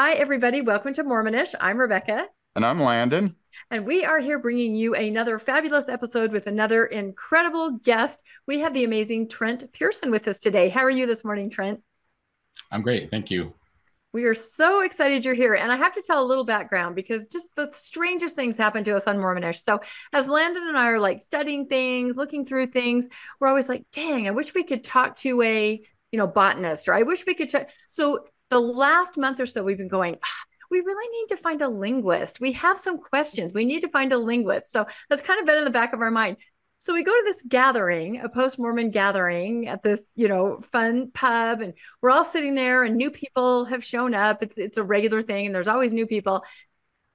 Hi, everybody. Welcome to Mormonish. I'm Rebecca. And I'm Landon. And we are here bringing you another fabulous episode with another incredible guest. We have the amazing Trent Pehrson with us today. How are you this morning, Trent? I'm great. Thank you. We are so excited you're here. And I have to tell a little background because just the strangest things happen to us on Mormonish. So, as Landon and I are like studying things, looking through things, we're always like, dang, I wish we could talk to a, you know, botanist, or I wish we could. T-. So, the last month or so, we've been going, ah, we really need to find a linguist. We have some questions. We need to find a linguist. So, that's kind of been in the back of our mind. So we go to this gathering, a post-Mormon gathering at this, you know, fun pub, and we're all sitting there, and new people have shown up. It's it's a regular thing, and there's always new people.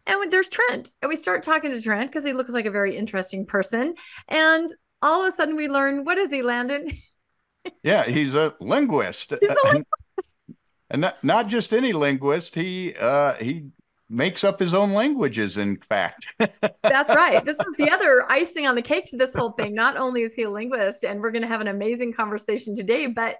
And there's Trent, and we start talking to Trent because he looks like a very interesting person. And all of a sudden, we learn what is he, Landon? yeah, he's a linguist. He's a linguist. And not, not just any linguist. He uh, he makes up his own languages, in fact. That's right. This is the other icing on the cake to this whole thing. Not only is he a linguist, and we're going to have an amazing conversation today, but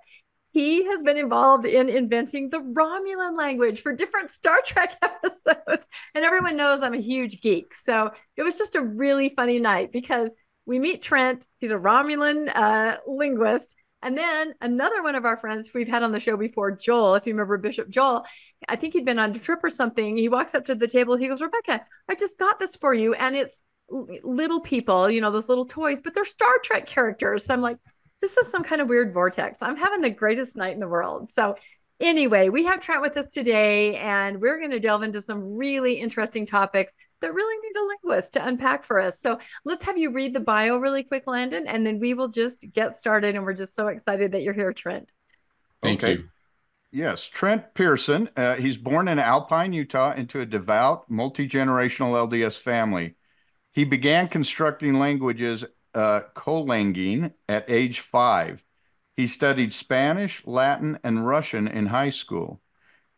he has been involved in inventing the Romulan language for different Star Trek episodes. And everyone knows I'm a huge geek. So it was just a really funny night because we meet Trent. He's a Romulan uh, linguist and then another one of our friends we've had on the show before, Joel, if you remember Bishop Joel, I think he'd been on a trip or something. He walks up to the table. He goes, Rebecca, I just got this for you. And it's little people, you know, those little toys, but they're Star Trek characters. So I'm like, this is some kind of weird vortex. I'm having the greatest night in the world. So anyway, we have Trent with us today, and we're going to delve into some really interesting topics that really need a linguist to unpack for us. So let's have you read the bio really quick, Landon, and then we will just get started. And we're just so excited that you're here, Trent. Thank okay. you. Yes, Trent Pehrson. Uh, he's born in Alpine, Utah, into a devout, multi generational LDS family. He began constructing languages, uh, at age five. He studied Spanish, Latin, and Russian in high school.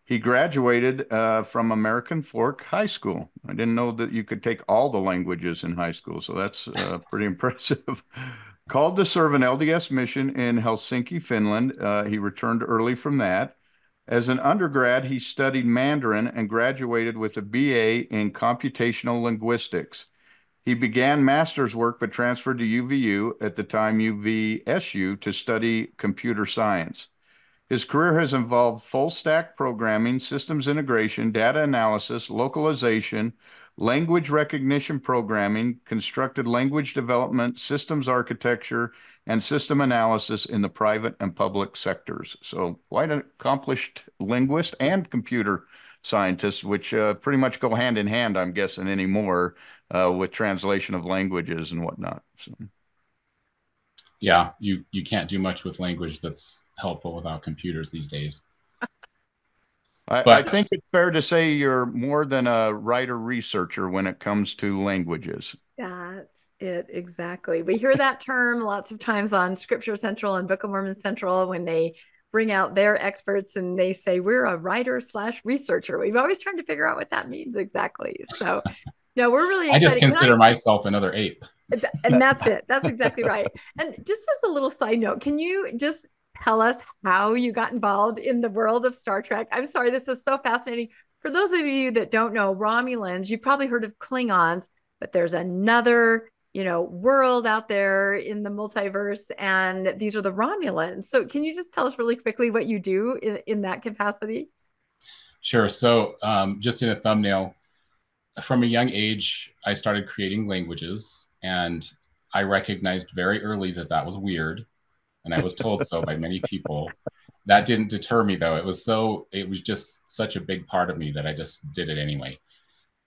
He graduated uh, from American Fork High School. I didn't know that you could take all the languages in high school, so that's uh, pretty impressive. Called to serve an LDS mission in Helsinki, Finland. Uh, he returned early from that. As an undergrad, he studied Mandarin and graduated with a BA in computational linguistics. He began master's work but transferred to UVU, at the time UVSU, to study computer science. His career has involved full stack programming, systems integration, data analysis, localization, language recognition programming, constructed language development, systems architecture, and system analysis in the private and public sectors. So, quite an accomplished linguist and computer scientist, which uh, pretty much go hand in hand, I'm guessing, anymore uh, with translation of languages and whatnot. So yeah, you you can't do much with language that's helpful without computers these days. I, but, I think it's fair to say you're more than a writer researcher when it comes to languages. That's it exactly. We hear that term lots of times on Scripture Central and Book of Mormon Central when they bring out their experts and they say we're a writer slash researcher. We've always tried to figure out what that means exactly. So no, we're really. Excited. I just consider I, myself another ape. And that's it. That's exactly right. And just as a little side note, can you just tell us how you got involved in the world of Star Trek? I'm sorry, this is so fascinating. For those of you that don't know Romulans, you've probably heard of Klingons, but there's another you know world out there in the multiverse and these are the romulans so can you just tell us really quickly what you do in, in that capacity sure so um, just in a thumbnail from a young age, I started creating languages, and I recognized very early that that was weird, and I was told so by many people. That didn't deter me though. It was so it was just such a big part of me that I just did it anyway.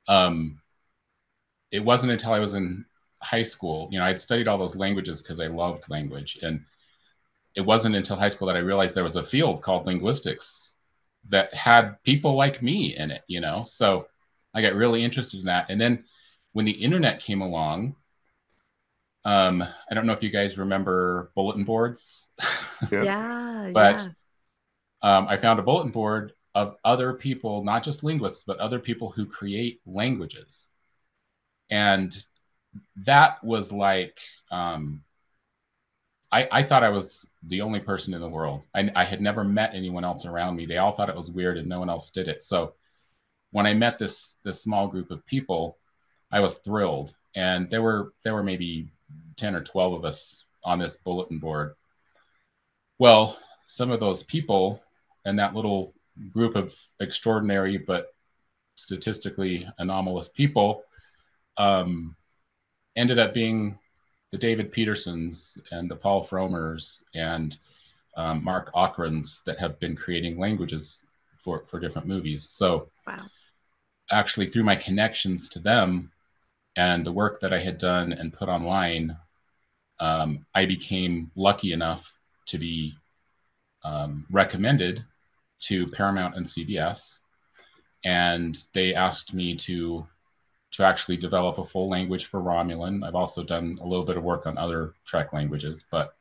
Um, it wasn't until I was in high school, you know, I'd studied all those languages because I loved language, and it wasn't until high school that I realized there was a field called linguistics that had people like me in it, you know. So I got really interested in that. And then when the internet came along, um, I don't know if you guys remember bulletin boards. yeah. yeah but yeah. Um, I found a bulletin board of other people, not just linguists, but other people who create languages. And that was like, um, I, I thought I was the only person in the world. I, I had never met anyone else around me. They all thought it was weird and no one else did it. So when I met this this small group of people, I was thrilled. And there were there were maybe 10 or 12 of us on this bulletin board. Well, some of those people and that little group of extraordinary but statistically anomalous people um, ended up being the David Petersons and the Paul Frommers and um, Mark Okrands that have been creating languages for, for different movies. So, wow. actually, through my connections to them and the work that I had done and put online, um, I became lucky enough to be um, recommended to Paramount and CBS, and they asked me to to actually develop a full language for Romulan. I've also done a little bit of work on other Trek languages, but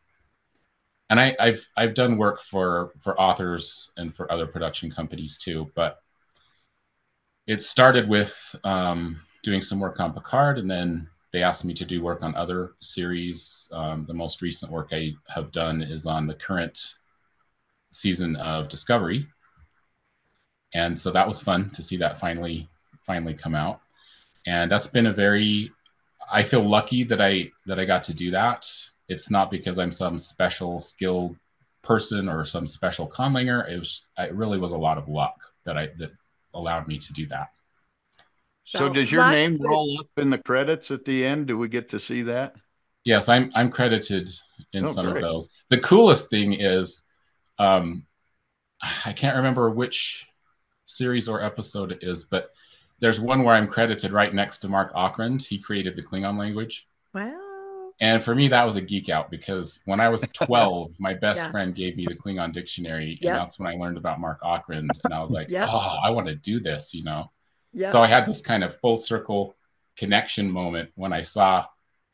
and I, have I've done work for for authors and for other production companies too. But it started with um, doing some work on Picard, and then they asked me to do work on other series. Um, the most recent work I have done is on the current season of Discovery, and so that was fun to see that finally finally come out. And that's been a very I feel lucky that I that I got to do that it's not because I'm some special skilled person or some special conlanger. It was it really was a lot of luck that I that allowed me to do that. So, so does your luck- name roll up in the credits at the end? Do we get to see that? Yes, I'm I'm credited in oh, some great. of those. The coolest thing is um I can't remember which series or episode it is, but there's one where I'm credited right next to Mark Okrand. He created the Klingon language. Wow. And for me, that was a geek out because when I was 12, my best yeah. friend gave me the Klingon dictionary. Yep. And that's when I learned about Mark Okrand. And I was like, yep. oh, I want to do this, you know? Yep. So I had this kind of full circle connection moment when I saw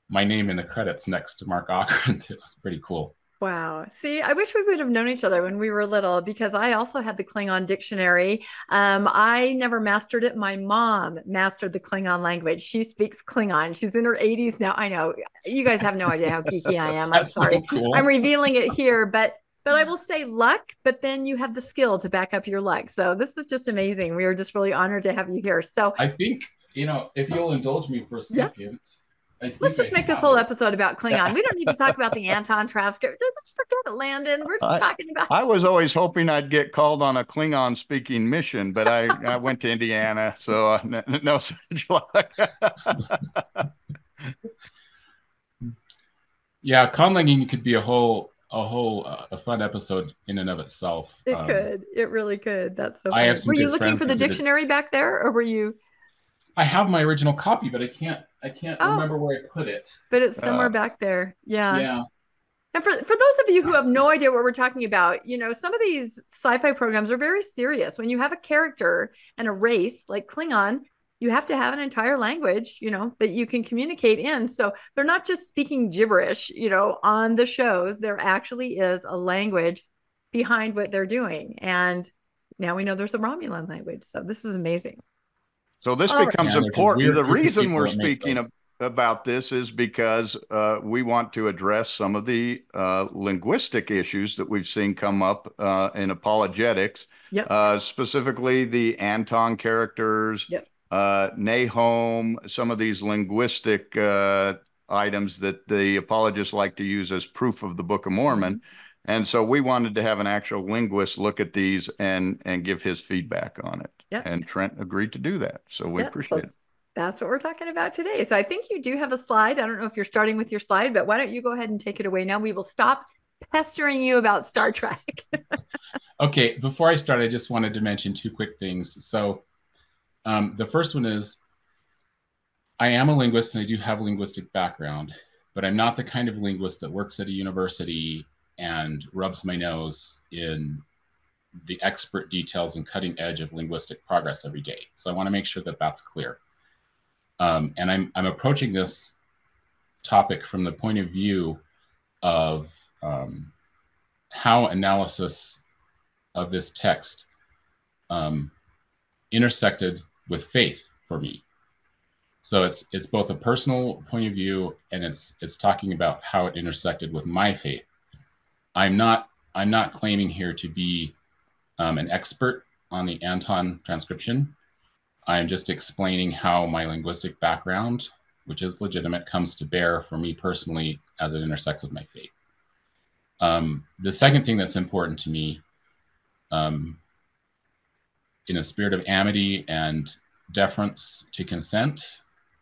my name in the credits next to Mark Okrand. It was pretty cool. Wow. See, I wish we would have known each other when we were little because I also had the Klingon dictionary. Um, I never mastered it. My mom mastered the Klingon language. She speaks Klingon. She's in her 80s now. I know you guys have no idea how geeky I am. I'm sorry. So cool. I'm revealing it here, but but I will say luck, but then you have the skill to back up your luck. So this is just amazing. We are just really honored to have you here. So I think, you know, if you'll indulge me for a second. Yeah Let's just make this whole episode about Klingon. We don't need to talk about the Anthon transcript. Let's forget it, Landon. We're just I, talking about. I was always hoping I'd get called on a Klingon speaking mission, but I, I went to Indiana, so uh, no, no such luck. yeah, conlanging could be a whole a whole uh, a fun episode in and of itself. It um, could. It really could. That's so. I have some were you looking for the dictionary back there, or were you? I have my original copy, but I can't I can't oh, remember where I put it. But it's somewhere uh, back there. Yeah. Yeah. And for, for those of you who have no idea what we're talking about, you know, some of these sci-fi programs are very serious. When you have a character and a race like Klingon, you have to have an entire language, you know, that you can communicate in. So they're not just speaking gibberish, you know, on the shows. There actually is a language behind what they're doing. And now we know there's a Romulan language. So this is amazing. So this oh, becomes yeah, important. The reason we're speaking of, about this is because uh, we want to address some of the uh, linguistic issues that we've seen come up uh, in apologetics, yep. Uh, specifically the Anthon characters, yep. Uh, Nahom, some of these linguistic uh, items that the apologists like to use as proof of the Book of Mormon. Mm-hmm. And so we wanted to have an actual linguist look at these and and give his feedback on it. Yep. And Trent agreed to do that. So we yep. appreciate so it. That's what we're talking about today. So I think you do have a slide. I don't know if you're starting with your slide, but why don't you go ahead and take it away now? We will stop pestering you about Star Trek. okay, before I start, I just wanted to mention two quick things. So um, the first one is I am a linguist and I do have a linguistic background, but I'm not the kind of linguist that works at a university and rubs my nose in the expert details and cutting edge of linguistic progress every day. So I want to make sure that that's clear. Um, and I'm, I'm approaching this topic from the point of view of um, how analysis of this text um, intersected with faith for me. So it's it's both a personal point of view and it's it's talking about how it intersected with my faith. I'm not I'm not claiming here to be um, an expert on the Anthon transcription. I'm just explaining how my linguistic background, which is legitimate, comes to bear for me personally as it intersects with my faith. Um, the second thing that's important to me, um, in a spirit of amity and deference to consent,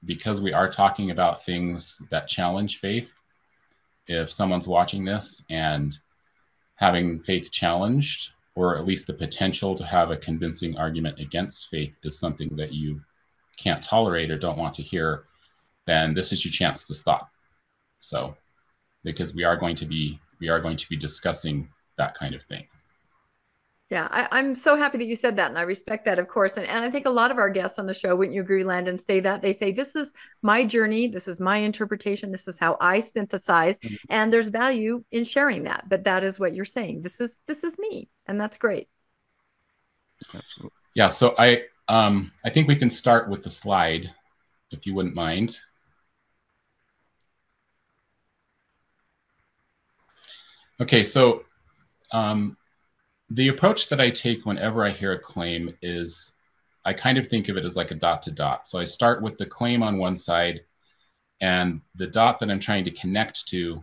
because we are talking about things that challenge faith, if someone's watching this and having faith challenged, or at least the potential to have a convincing argument against faith is something that you can't tolerate or don't want to hear, then this is your chance to stop. So, because we are going to be we are going to be discussing that kind of thing. Yeah, I, am so happy that you said that. And I respect that, of course. And, and I think a lot of our guests on the show, wouldn't you agree, Landon, say that? They say, this is my journey. This is my interpretation. This is how I synthesize. Mm-hmm. And there's value in sharing that. But that is what you're saying. This is this is me. And that's great. Absolutely. Yeah. So I um I think we can start with the slide, if you wouldn't mind. Okay, so um, the approach that I take whenever I hear a claim is I kind of think of it as like a dot to dot. So I start with the claim on one side, and the dot that I'm trying to connect to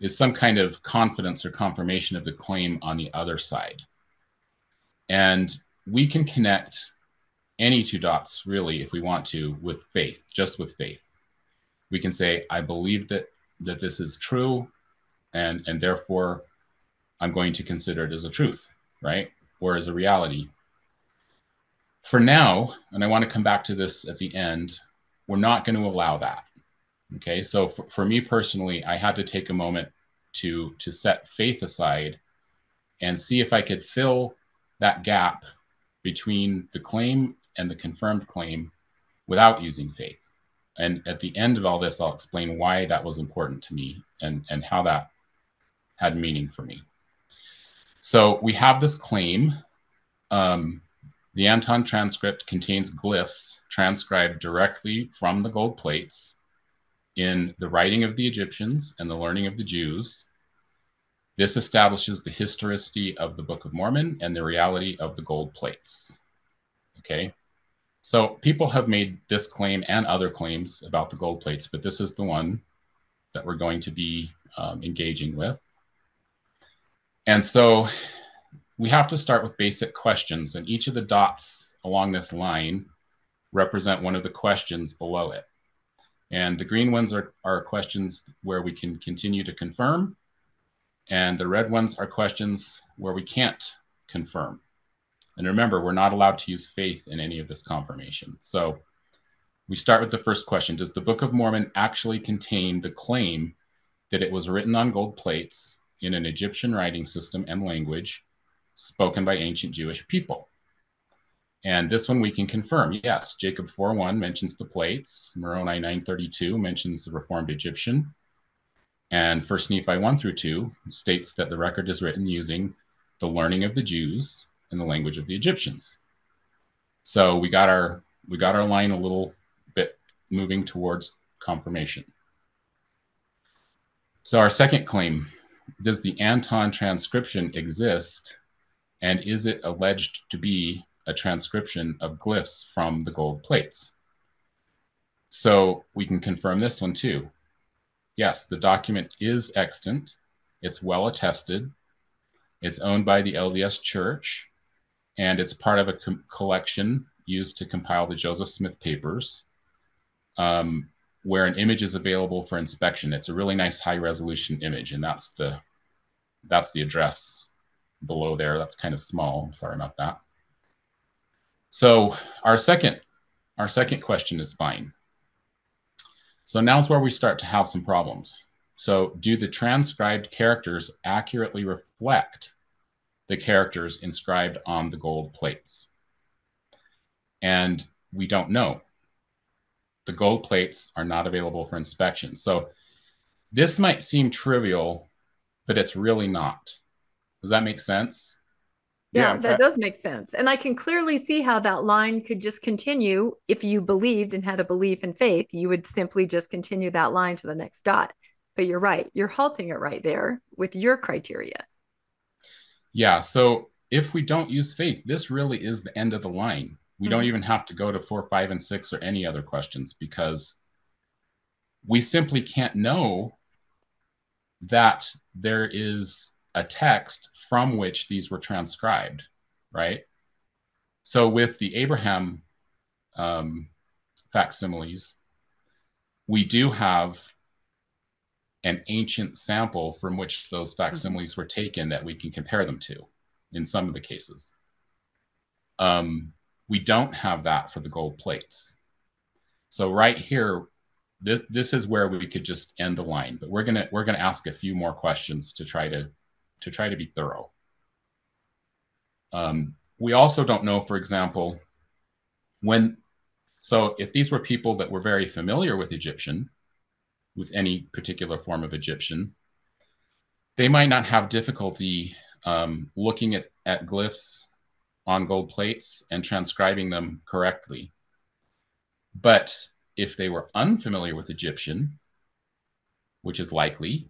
is some kind of confidence or confirmation of the claim on the other side. And we can connect any two dots really if we want to with faith, just with faith. We can say, I believe that that this is true, and and therefore I'm going to consider it as a truth, right? Or as a reality. For now, and I want to come back to this at the end, we're not going to allow that. Okay, so for, for me personally, I had to take a moment to to set faith aside and see if I could fill that gap between the claim and the confirmed claim without using faith. And at the end of all this, I'll explain why that was important to me and, and how that had meaning for me. So we have this claim. Um, the Anthon transcript contains glyphs transcribed directly from the gold plates in the writing of the Egyptians and the learning of the Jews. This establishes the historicity of the Book of Mormon and the reality of the gold plates. Okay, so people have made this claim and other claims about the gold plates, but this is the one that we're going to be um, engaging with. And so we have to start with basic questions, and each of the dots along this line represent one of the questions below it. And the green ones are, are questions where we can continue to confirm, and the red ones are questions where we can't confirm. And remember, we're not allowed to use faith in any of this confirmation. So we start with the first question Does the Book of Mormon actually contain the claim that it was written on gold plates in an Egyptian writing system and language spoken by ancient Jewish people. And this one we can confirm. Yes, Jacob 4.1 mentions the plates. Moroni 932 mentions the Reformed Egyptian. And First Nephi 1 through 2 states that the record is written using the learning of the Jews and the language of the Egyptians. So we got our we got our line a little bit moving towards confirmation. So our second claim does the Anthon transcription exist? And is it alleged to be a transcription of glyphs from the gold plates? So we can confirm this one too. Yes, the document is extant. It's well attested. It's owned by the LDS Church, and it's part of a collection used to compile the Joseph Smith papers. Um, where an image is available for inspection. It's a really nice high resolution image, and that's the that's the address below there. That's kind of small. Sorry about that. So our second our second question is fine. So now's where we start to have some problems. So do the transcribed characters accurately reflect the characters inscribed on the gold plates? And we don't know the gold plates are not available for inspection. So this might seem trivial, but it's really not. Does that make sense? Yeah, yeah that does make sense. And I can clearly see how that line could just continue. If you believed and had a belief in faith, you would simply just continue that line to the next dot. But you're right, you're halting it right there with your criteria. Yeah. So if we don't use faith, this really is the end of the line We mm-hmm. don't even have to go to four, five, and six or any other questions because we simply can't know that there is a text from which these were transcribed, right? So with the Abraham um, facsimiles, we do have an ancient sample from which those mm-hmm. facsimiles were taken that we can compare them to in some of the cases. Um, we don't have that for the gold plates. So right here, this, this is where we could just end the line, but we're gonna we're gonna ask a few more questions to try to to try to be thorough. Um, we also don't know, for example, when so if these were people that were very familiar with Egyptian, with any particular form of Egyptian, they might not have difficulty um, looking at, at glyphs on gold plates and transcribing them correctly. But if they were unfamiliar with Egyptian, which is likely,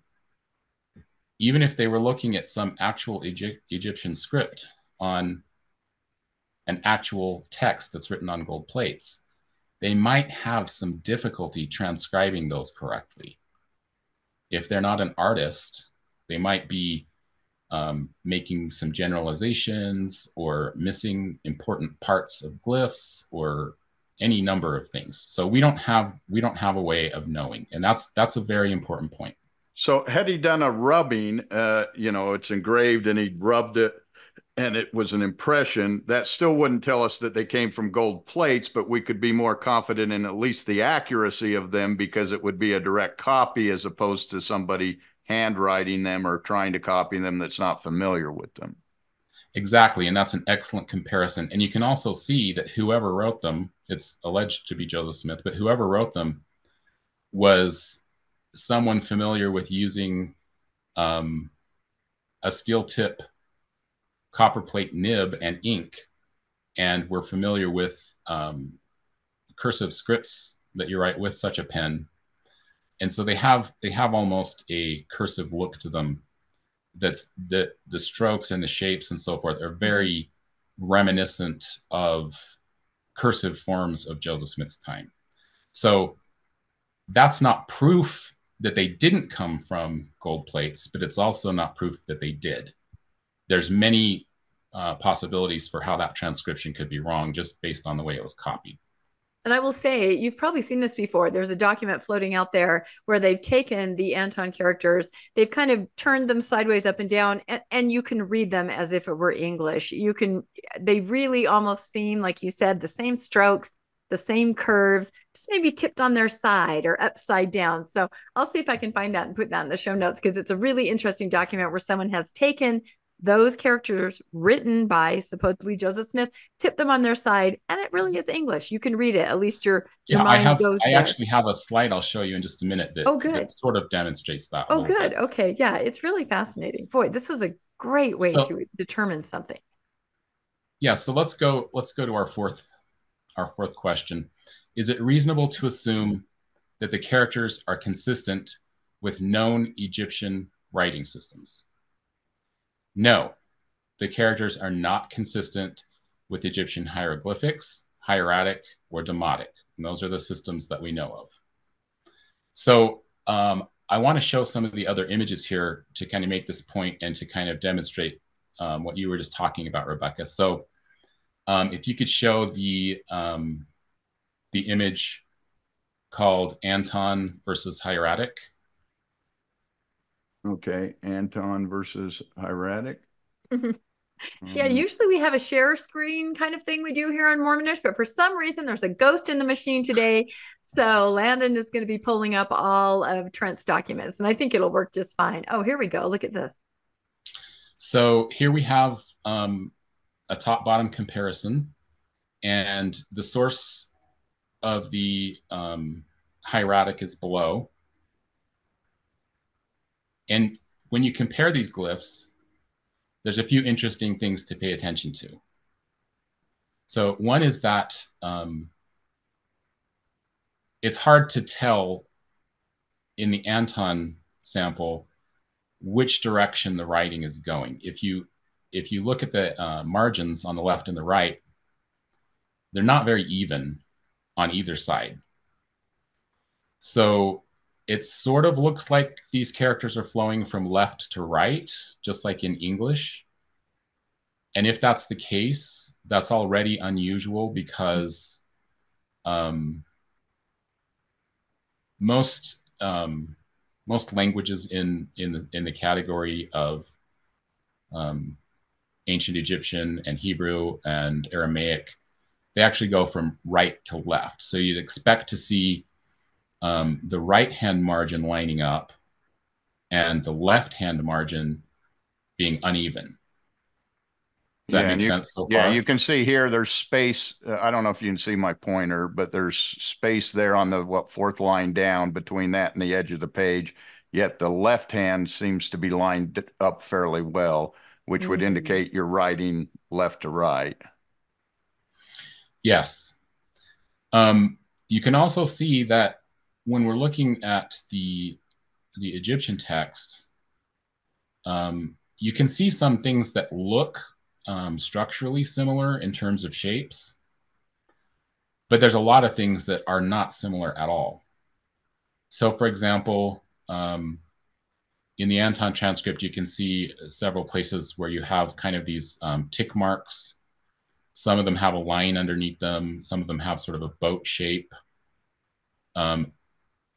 even if they were looking at some actual Egypt, Egyptian script on an actual text that's written on gold plates, they might have some difficulty transcribing those correctly. If they're not an artist, they might be um, making some generalizations or missing important parts of glyphs or any number of things. So we don't have we don't have a way of knowing, and that's that's a very important point. So had he done a rubbing, uh, you know, it's engraved and he rubbed it and it was an impression, that still wouldn't tell us that they came from gold plates, but we could be more confident in at least the accuracy of them because it would be a direct copy as opposed to somebody handwriting them or trying to copy them that's not familiar with them. Exactly, and that's an excellent comparison. And you can also see that whoever wrote them, it's alleged to be Joseph Smith, but whoever wrote them was someone familiar with using um, a steel tip copper plate nib and ink, and we're familiar with um, cursive scripts that you write with such a pen. And so they have they have almost a cursive look to them. That's the the strokes and the shapes and so forth are very reminiscent of cursive forms of Joseph Smith's time. So that's not proof that they didn't come from gold plates, but it's also not proof that they did there's many uh, possibilities for how that transcription could be wrong just based on the way it was copied. And I will say, you've probably seen this before. There's a document floating out there where they've taken the Anthon characters, they've kind of turned them sideways up and down, and, and you can read them as if it were English. You can, they really almost seem, like you said, the same strokes, the same curves, just maybe tipped on their side or upside down. So I'll see if I can find that and put that in the show notes because it's a really interesting document where someone has taken those characters written by supposedly Joseph Smith, tip them on their side, and it really is English. You can read it. At least your, yeah, your mind I have, goes. I there. actually have a slide I'll show you in just a minute that, oh, good. That sort of demonstrates that. Oh, good. Bit. Okay, yeah, it's really fascinating. Boy, this is a great way so, to determine something. Yeah, so let's go. Let's go to our fourth, our fourth question. Is it reasonable to assume that the characters are consistent with known Egyptian writing systems? No, the characters are not consistent with Egyptian hieroglyphics, hieratic, or demotic. And those are the systems that we know of. So um, I want to show some of the other images here to kind of make this point and to kind of demonstrate um, what you were just talking about, Rebecca. So um, if you could show the, um, the image called Anthon versus hieratic. Okay, Anthon versus hieratic. yeah, um, usually we have a share screen kind of thing we do here on Mormonish, but for some reason there's a ghost in the machine today. So Landon is going to be pulling up all of Trent's documents, and I think it'll work just fine. Oh, here we go. Look at this. So here we have um, a top bottom comparison, and the source of the um, hieratic is below. And when you compare these glyphs, there's a few interesting things to pay attention to. So one is that um, it's hard to tell in the Anthon sample which direction the writing is going. If you if you look at the uh, margins on the left and the right, they're not very even on either side. So it sort of looks like these characters are flowing from left to right, just like in English. And if that's the case, that's already unusual because um, most um, most languages in in the, in the category of um, ancient Egyptian and Hebrew and Aramaic, they actually go from right to left. So you'd expect to see um, the right hand margin lining up and the left hand margin being uneven. Does that Yeah, make you- sense so Yeah, far? you can see here, there's space. uh, I don't know if you can see my pointer, but there's space there on the, what, fourth line down between that and the edge of the page. Yet the left hand seems to be lined up fairly well, which would Mm. indicate you're writing left to right. Yes. Um, you can also see that when we're looking at the the Egyptian text, um, you can see some things that look um, structurally similar in terms of shapes, but there's a lot of things that are not similar at all. So, for example, um, in the Anthon transcript, you can see several places where you have kind of these um, tick marks some of them have a line underneath them. Some of them have sort of a boat shape. Um,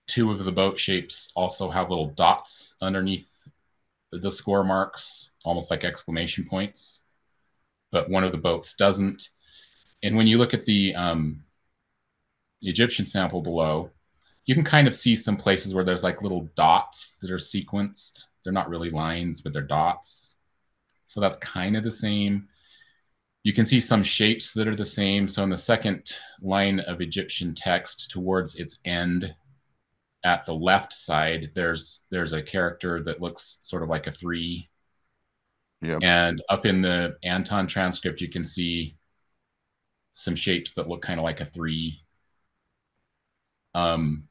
two of the boat shapes also have little dots underneath the score marks, almost like exclamation points. But one of the boats doesn't. And when you look at the um, Egyptian sample below, you can kind of see some places where there's like little dots that are sequenced. They're not really lines, but they're dots. So that's kind of the same. You can see some shapes that are the same. So in the second line of Egyptian text towards its end at the left side, there's there's a character that looks sort of like a three. Yep. And up in the Anthon transcript, you can see some shapes that look kind of like a three. Um,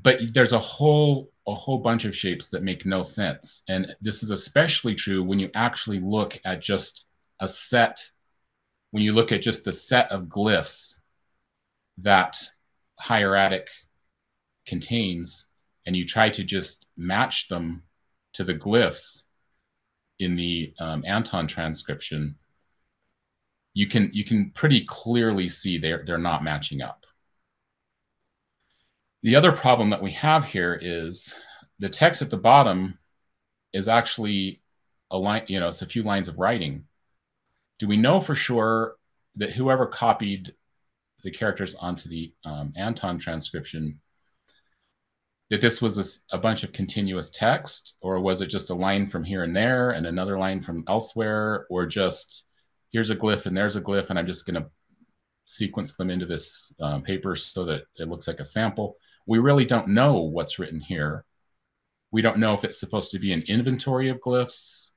but there's a whole a whole bunch of shapes that make no sense, and this is especially true when you actually look at just a set. When you look at just the set of glyphs that hieratic contains, and you try to just match them to the glyphs in the um, Anthon transcription, you can you can pretty clearly see they're they're not matching up. The other problem that we have here is the text at the bottom is actually a line, you know, it's a few lines of writing. Do we know for sure that whoever copied the characters onto the um, Anton transcription that this was a bunch of continuous text, or was it just a line from here and there and another line from elsewhere, or just here's a glyph and there's a glyph, and I'm just going to sequence them into this um, paper so that it looks like a sample? We really don't know what's written here. We don't know if it's supposed to be an inventory of glyphs.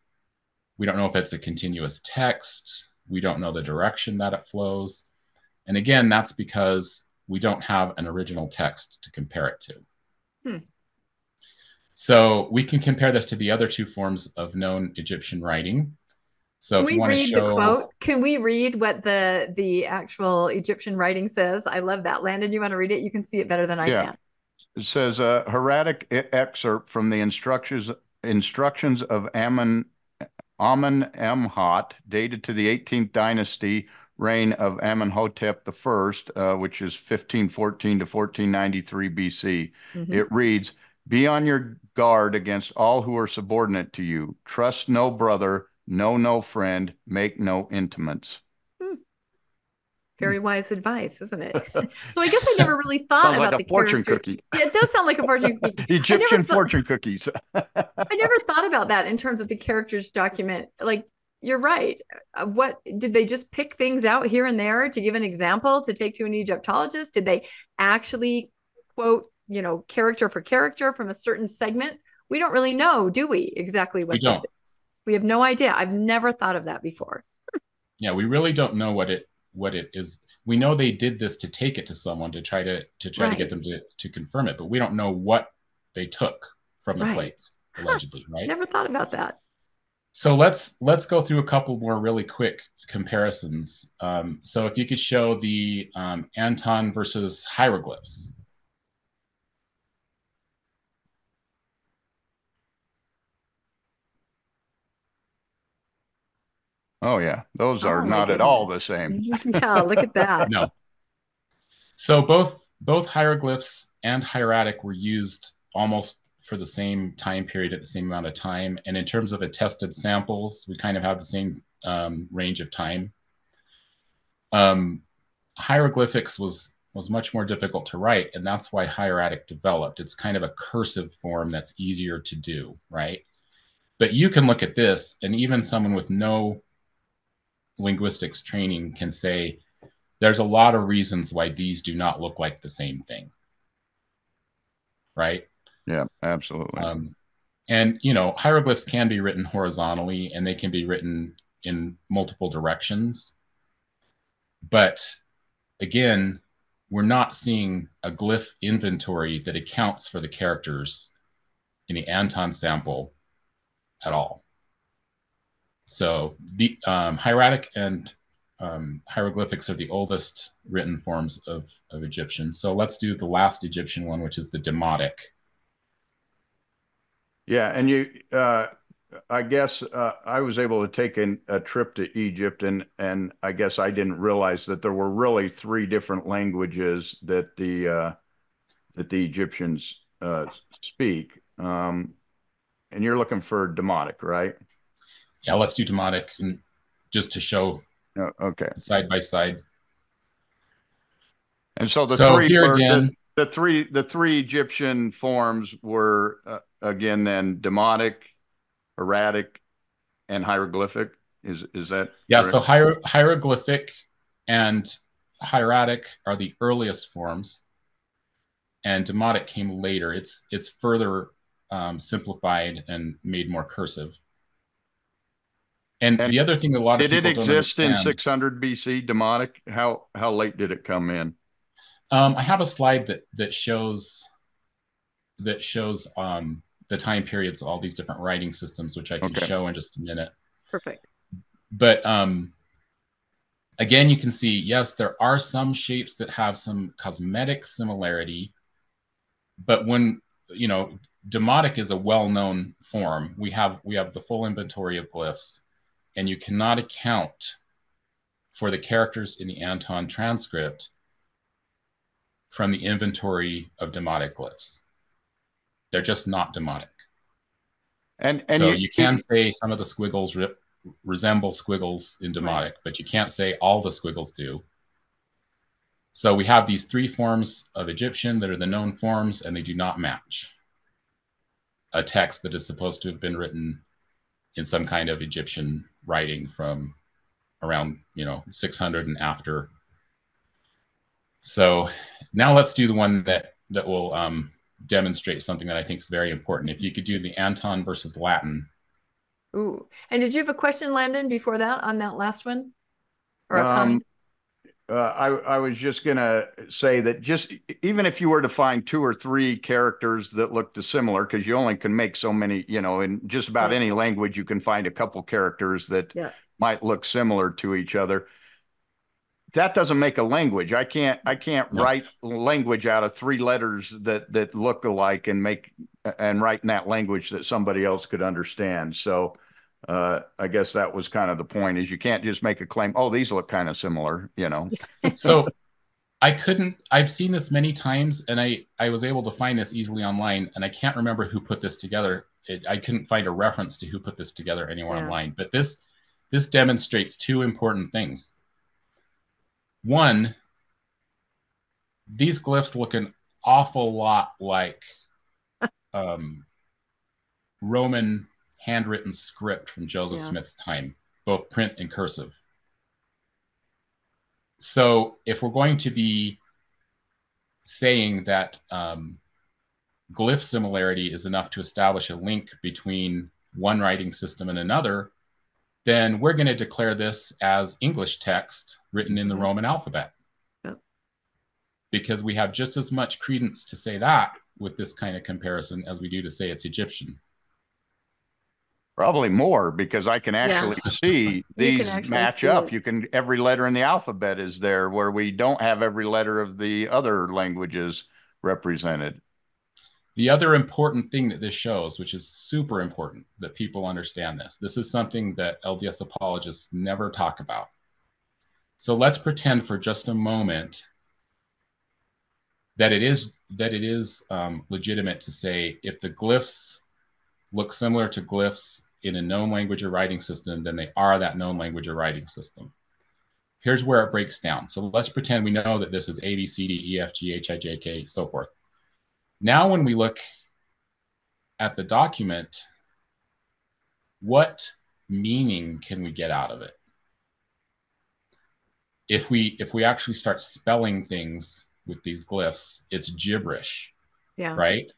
We don't know if it's a continuous text. We don't know the direction that it flows. And again, that's because we don't have an original text to compare it to. Hmm. So we can compare this to the other two forms of known Egyptian writing. So Can if we you want to read show, the quote? Can we read what the the actual Egyptian writing says? I love that. Landon, you want to read it? You can see it better than I Yeah. can. It says a hieratic e- excerpt from the instructions instructions of Ammon Amun Emhot, dated to the 18th dynasty reign of Amenhotep I, uh, which is 1514 to 1493 BC. Mhm. It reads, "Be on your guard against all who are subordinate to you. Trust no brother, know no friend, make no intimates." Very wise advice, isn't it? so I guess I never really thought Sounds about like a the fortune characters. cookie. Yeah, it does sound like a fortune cookie. Egyptian thought- fortune cookies. I never thought about that in terms of the characters document. Like you're right. Uh, What did they just pick things out here and there to give an example to take to an Egyptologist? Did they actually quote, you know, character for character from a certain segment? We don't really know, do we? Exactly what We this don't. is. We have no idea. I've never thought of that before. yeah, we really don't know what it what it is. We know they did this to take it to someone to try to to try to get them to to confirm it, but we don't know what they took from the Right. plates Huh. allegedly, right? Never thought about that. So let's let's go through a couple more really quick comparisons. Um, so if you could show the um, Anthon versus hieroglyphs. Oh yeah, those are Oh, not at all the same. yeah, look at that. No. So both both hieroglyphs and hieratic were used almost for the same time period at the same amount of time. And in terms of attested samples, we kind of have the same um, range of time. Um, hieroglyphics was was much more difficult to write, and that's why hieratic developed. It's kind of a cursive form that's easier to do, right? But you can look at this, and even someone with no linguistics training can say, there's a lot of reasons why these do not look like the same thing. Right? Yeah, absolutely. Um, and, you know, hieroglyphs can be written horizontally and they can be written in multiple directions. But again, we're not seeing a glyph inventory that accounts for the characters in the Anthon sample at all. So the um, hieratic and um, hieroglyphics are the oldest written forms of, of Egyptian. So let's do the last Egyptian one, which is the Demotic. Yeah, and you, uh, I guess uh, I was able to take an, a trip to Egypt, and and I guess I didn't realize that there were really three different languages that the uh, that the Egyptians uh, speak. Um, and you're looking for Demotic, right? Yeah, let's do Demotic, and just to show Oh, okay. side by side. And so the So three here were- the- the, three the three Egyptian forms were uh, again then Demotic, Hieratic, and hieroglyphic. Is is that yeah. correct? So hier- hieroglyphic and hieratic are the earliest forms, and Demotic came later. It's it's further um, simplified and made more cursive. And, And the other thing a lot of did it exist in 600 BC? Demotic. How how late did it come in? Um, I have a slide that that shows that shows um, the time periods of all these different writing systems, which I can Okay. show in just a minute. Perfect. But um, again, you can see yes, there are some shapes that have some cosmetic similarity, but when you know Demotic is a well-known form, we have we have the full inventory of glyphs, and you cannot account for the characters in the Anthon transcript from the inventory of demotic glyphs. They're just not demotic. And and so you, you, can say some of the squiggles re- resemble squiggles in demotic, but you can't say all the squiggles do. So we have these three forms of Egyptian that are the known forms, and they do not match a text that is supposed to have been written in some kind of Egyptian writing from around you know 600 and after. So now let's do the one that that will um, demonstrate something that I think is very important. If you could do the Anthon versus Latin. Ooh. And did you have a question, Landon, before that on that last one? Or a Um, comment? uh, I I was just gonna say that just even if you were to find two or three characters that look dissimilar, because you only can make so many, you know, in just about Yeah. any language, you can find a couple characters that Yeah. might look similar to each other. That doesn't make a language. I can't I can't No. write language out of three letters that that look alike and make and write in that language that somebody else could understand. So uh, I guess that was kind of the point is you can't just make a claim, oh, these look kind of similar, you know. So I couldn't. I've seen this many times, and I I was able to find this easily online, and I can't remember who put this together. It, I couldn't find a reference to who put this together anywhere Yeah. online. But this this demonstrates two important things. One, these glyphs look an awful lot like um, Roman handwritten script from Joseph Yeah. Smith's time, both print and cursive. So if we're going to be saying that um, glyph similarity is enough to establish a link between one writing system and another, then we're going to declare this as English text written in the Mhm. Roman alphabet. Yep. Because we have just as much credence to say that with this kind of comparison as we do to say it's Egyptian. Probably more because I can actually yeah. see these actually match see up. It. You can every letter in the alphabet is there where we don't have every letter of the other languages represented. The other important thing that this shows, which is super important that people understand this, this is something that LDS apologists never talk about. So let's pretend for just a moment that it is that it is um, legitimate to say if the glyphs look similar to glyphs in a known language or writing system, then they are that known language or writing system. Here's where it breaks down. So let's pretend we know that this is A, B, C, D, E, F, G, H, I, J, K, so forth. Now, when we look at the document, what meaning can we get out of it? If we if we actually start spelling things with these glyphs, it's gibberish. Yeah. Right.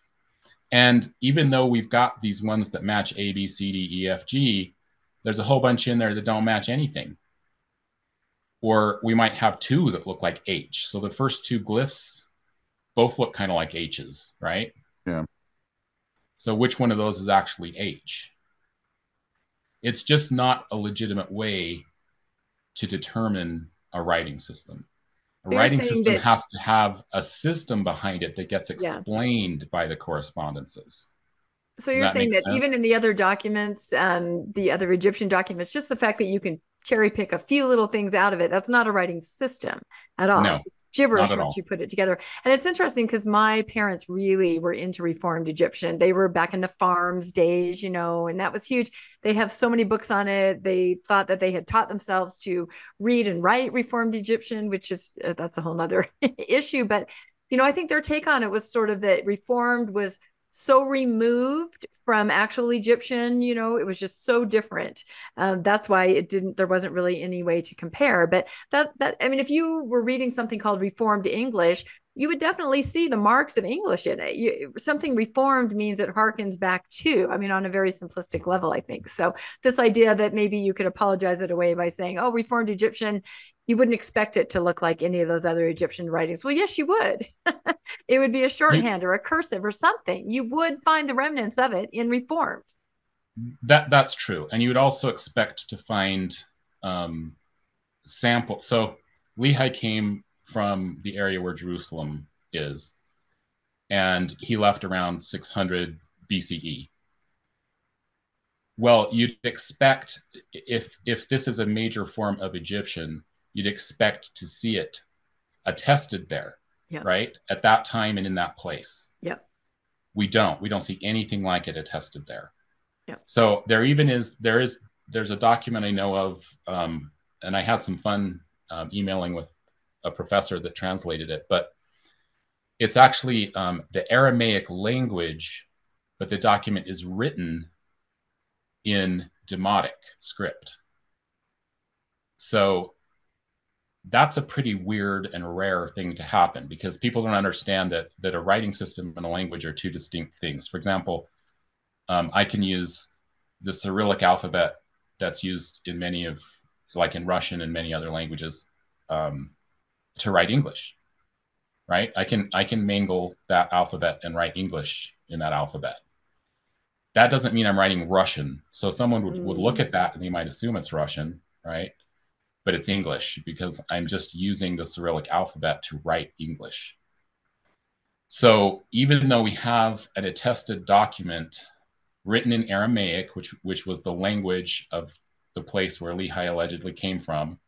And even though we've got these ones that match A, B, C, D, E, F, G, there's a whole bunch in there that don't match anything. Or we might have two that look like H. So the first two glyphs both look kind of like H's, right? Yeah. So which one of those is actually H? It's just not a legitimate way to determine a writing system. A so writing system that, has to have a system behind it that gets explained yeah. by the correspondences. So you're that saying that sense? even in the other documents, um, the other Egyptian documents, just the fact that you can cherry pick a few little things out of it, that's not a writing system at all. No. It's gibberish once you put it together. And it's interesting because my parents really were into Reformed Egyptian. They were back in the FARMS days, you know, and that was huge. They have so many books on it. They thought that they had taught themselves to read and write Reformed Egyptian, which is uh, that's a whole nother issue. But you know, I think their take on it was sort of that Reformed was so removed from actual Egyptian, you know, it was just so different. Um, that's why it didn't, there wasn't really any way to compare. But that, that, I mean, if you were reading something called Reformed English, you would definitely see the marks of English in it. You, something reformed means it harkens back to, I mean, on a very simplistic level, I think. So, this idea that maybe you could apologize it away by saying, oh, reformed Egyptian, you wouldn't expect it to look like any of those other Egyptian writings. Well, yes, you would. it would be a shorthand or a cursive or something. You would find the remnants of it in Reformed. That that's true, and you would also expect to find um, sample. So Lehi came from the area where Jerusalem is, and he left around 600 BCE. Well, you'd expect if if this is a major form of Egyptian, you'd expect to see it attested there, yeah. right? At that time and in that place. Yeah. We don't. We don't see anything like it attested there. Yeah. So there even is there is there's a document I know of, um, and I had some fun um, emailing with a professor that translated it, but it's actually um, the Aramaic language, but the document is written in Demotic script. So that's a pretty weird and rare thing to happen because people don't understand that that a writing system and a language are two distinct things. For example, um, I can use the Cyrillic alphabet that's used in many of, like in Russian and many other languages, um, to write English. Right? I can I can mangle that alphabet and write English in that alphabet. That doesn't mean I'm writing Russian. So someone would, would look mm. at that and they might assume it's Russian, right? but it's English because I'm just using the Cyrillic alphabet to write English. So even though we have an attested document written in Aramaic, which, which was the language of the place where Lehi allegedly came from,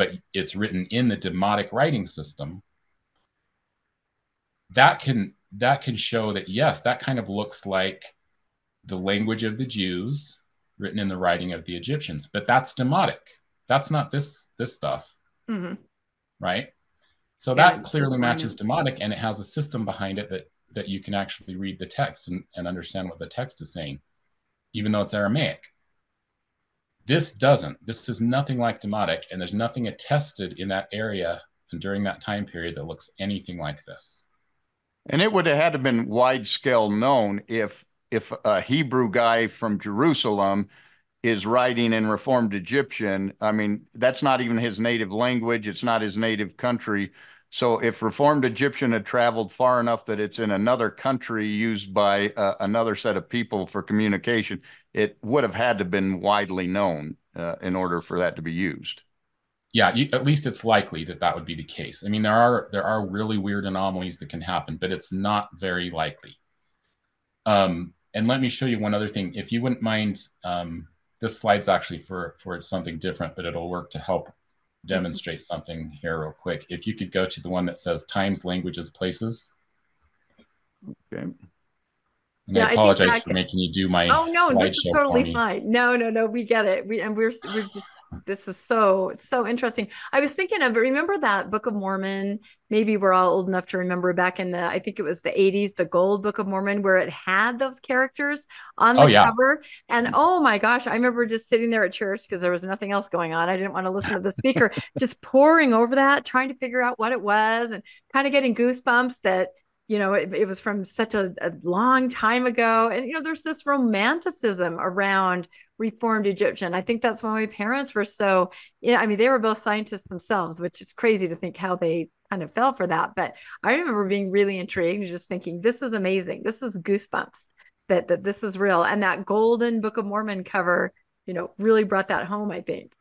but it's written in the Demotic writing system, that can that can show that yes, that kind of looks like the language of the Jews written in the writing of the Egyptians, but that's Demotic that's not this this stuff mm-hmm. right? So yeah, that clearly matches demotic and it has a system behind it that that you can actually read the text and, and understand what the text is saying even though it's aramaic this doesn't this is nothing like demotic and there's nothing attested in that area and during that time period that looks anything like this and it would have had to been wide scale known if if a hebrew guy from jerusalem is writing in Reformed Egyptian. I mean, that's not even his native language. It's not his native country. So if Reformed Egyptian had traveled far enough that it's in another country used by uh, another set of people for communication, it would have had to been widely known uh, in order for that to be used. Yeah, you, at least it's likely that that would be the case. I mean, there are there are really weird anomalies that can happen, but it's not very likely. Um, and let me show you one other thing. If you wouldn't mind, um, this slide's actually for for something different, but it'll work to help demonstrate something here real quick. If you could go to the one that says times, languages, places. Okay. And Yeah, I I apologize that for making you do my. Oh no, this is totally fine. No, no, no, we get it. We and we're we're just this is so so interesting. I was thinking of remember that Book of Mormon. Maybe we're all old enough to remember back in the I think it was the 80s, the Gold Book of Mormon, where it had those characters on the Oh, yeah. cover. And oh my gosh, I remember just sitting there at church because there was nothing else going on. I didn't want to listen to the speaker, just poring over that, trying to figure out what it was, and kind of getting goosebumps that you know it, it was from such a, a long time ago. And you know there's this romanticism around reformed egyptian. I think that's why my parents were so yeah i mean they were both scientists themselves which is crazy to think how they kind of fell for that. But i remember being really intrigued and just thinking this is amazing. This is goosebumps that that this is real. And that golden book of mormon cover you know really brought that home i think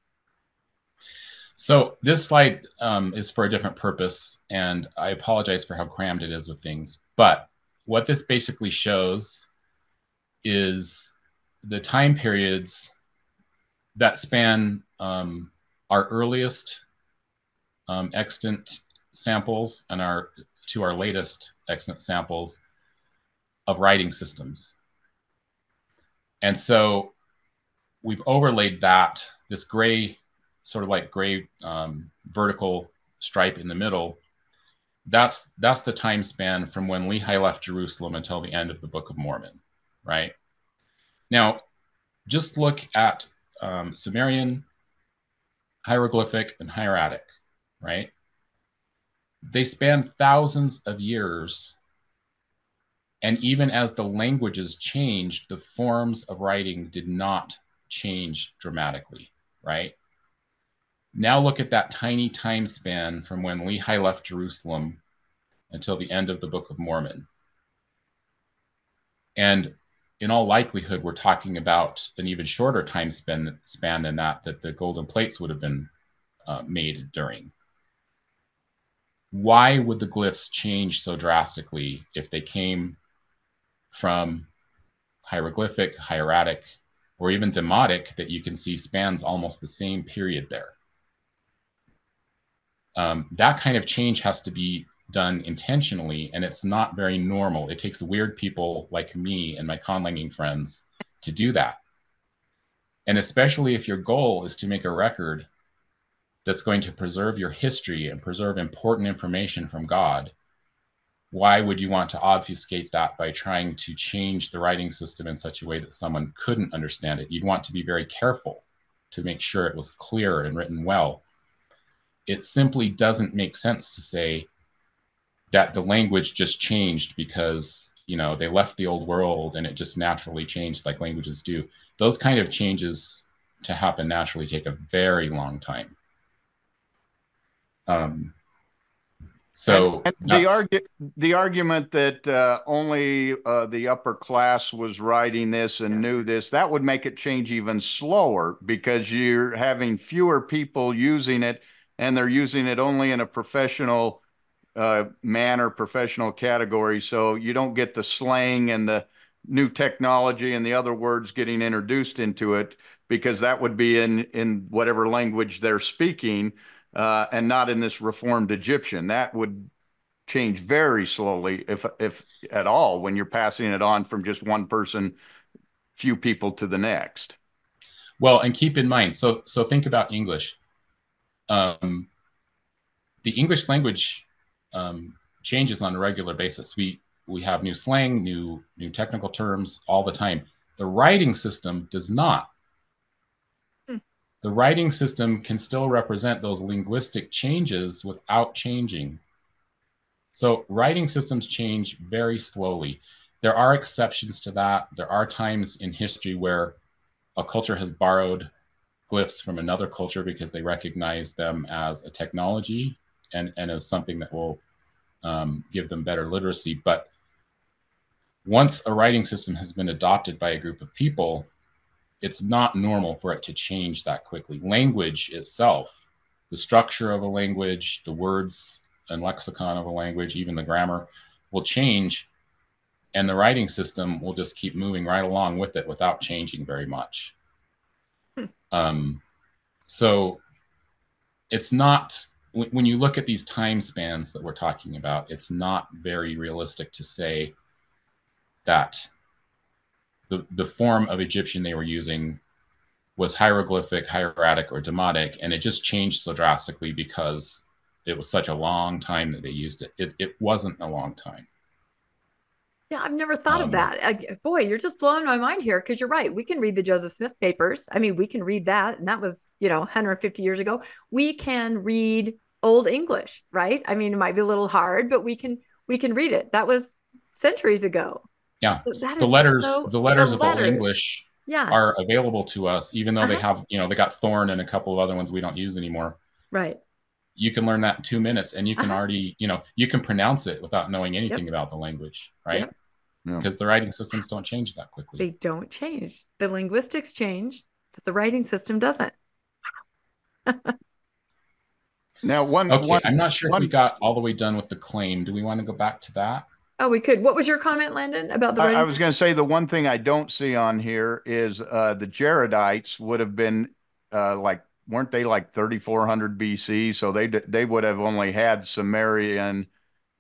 So this slide um, is for a different purpose, and I apologize for how crammed it is with things. But what this basically shows is the time periods that span um, our earliest um, extant samples and our to our latest extant samples of writing systems. And so we've overlaid that this gray sort of like gray um, vertical stripe in the middle. That's that's the time span from when Lehi left Jerusalem until the end of the Book of Mormon, right? Now, just look at um, Sumerian, hieroglyphic, and hieratic, right? They span thousands of years. And even as the languages changed, the forms of writing did not change dramatically, right? Now look at that tiny time span from when Lehi left Jerusalem until the end of the Book of Mormon. And in all likelihood, we're talking about an even shorter time span, span than that that the golden plates would have been uh, made during. Why would the glyphs change so drastically if they came from hieroglyphic, hieratic, or even demotic that you can see spans almost the same period there? Um, that kind of change has to be done intentionally and it's not very normal. It takes weird people like me and my conlanging friends to do that. And especially if your goal is to make a record that's going to preserve your history and preserve important information from god why would you want to obfuscate that by trying to change the writing system in such a way that someone couldn't understand it? You'd want to be very careful to make sure it was clear and written well it simply doesn't make sense to say that the language just changed because you know they left the old world and it just naturally changed like languages do. Those kind of changes to happen naturally take a very long time. Um, so And the, that's- argu- the argument that uh, only uh, the upper class was writing this and knew this, that would make it change even slower because you're having fewer people using it and they're using it only in a professional uh, manner, professional category. So you don't get the slang and the new technology and the other words getting introduced into it because that would be in, in whatever language they're speaking uh, and not in this reformed Egyptian. That would change very slowly, if if at all, when you're passing it on from just one person, few people to the next. Well, and keep in mind, so so think about English. Um, the English language um, changes on a regular basis. We we have new slang, new new technical terms all the time. The writing system does not. Hmm. The writing system can still represent those linguistic changes without changing. So writing systems change very slowly. There are exceptions to that. There are times in history where a culture has borrowed glyphs from another culture because they recognize them as a technology and and as something that will um, give them better literacy. But once a writing system has been adopted by a group of people, it's not normal for it to change that quickly. Language itself, the structure of a language, the words and lexicon of a language, even the grammar, will change and the writing system will just keep moving right along with it without changing very much. Um, so it's not when, when you look at these time spans that we're talking about, it's not very realistic to say that the, the form of Egyptian they were using was hieroglyphic, hieratic, or demotic, and it just changed so drastically because it was such a long time that they used it. It, it wasn't a long time. Yeah, I've never thought um, of that. I, boy, you're just blowing my mind here because you're right. We can read the Joseph Smith papers. I mean, we can read that, and that was, you know, 150 years ago. We can read Old English, right? I mean, it might be a little hard, but we can we can read it. That was centuries ago. Yeah, so the letters, so, the letters the of. Old English, yeah. are available to us, even though uh-huh. they have, you know, they got Thorn and a couple of other ones we don't use anymore. Right. You can learn that in two minutes, and you can uh-huh. already, you know, you can pronounce it without knowing anything yep. about the language, right? Yep because the writing systems don't change that quickly. They don't change. The linguistics change, but the writing system doesn't. now, one. Okay, one, I'm not sure one, if we got all the way done with the claim. Do we want to go back to that? Oh, we could. What was your comment, Landon, about the? I, I was going to say the one thing I don't see on here is uh, the Jaredites would have been uh, like, weren't they like 3,400 BC? So they they would have only had Sumerian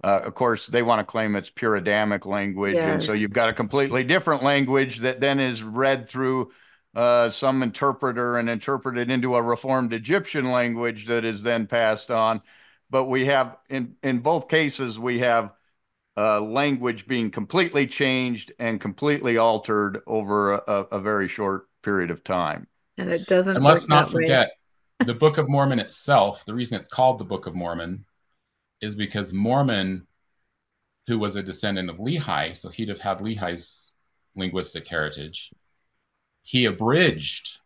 uh, of course, they want to claim it's pure Adamic language, yeah. and so you've got a completely different language that then is read through uh, some interpreter and interpreted into a reformed Egyptian language that is then passed on. But we have in in both cases we have uh, language being completely changed and completely altered over a, a very short period of time. And it doesn't. And let's not forget the Book of Mormon itself. The reason it's called the Book of Mormon is because Mormon, who was a descendant of Lehi, so he'd have had Lehi's linguistic heritage, he abridged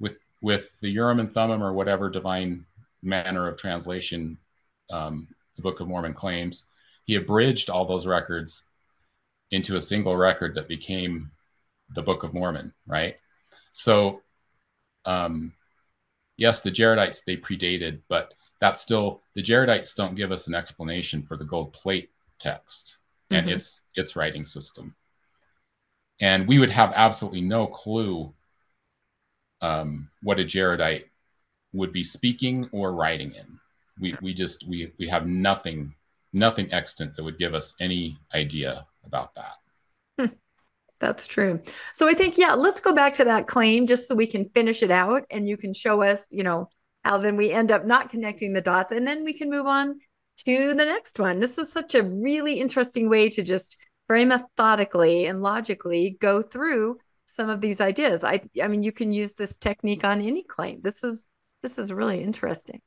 with with the Urim and Thummim or whatever divine manner of translation um, the Book of Mormon claims. He abridged all those records into a single record that became the Book of Mormon, right? So, um, yes, the Jaredites they predated, but that's still the Jaredites don't give us an explanation for the gold plate text and mm-hmm. its its writing system. And we would have absolutely no clue um, what a Jaredite would be speaking or writing in. We we just we we have nothing nothing extant that would give us any idea about that. Hmm. That's true. So I think, yeah, let's go back to that claim just so we can finish it out and you can show us, you know, how then we end up not connecting the dots and then we can move on to the next one. This is such a really interesting way to just very methodically and logically go through some of these ideas. I I mean you can use this technique on any claim. This is this is really interesting.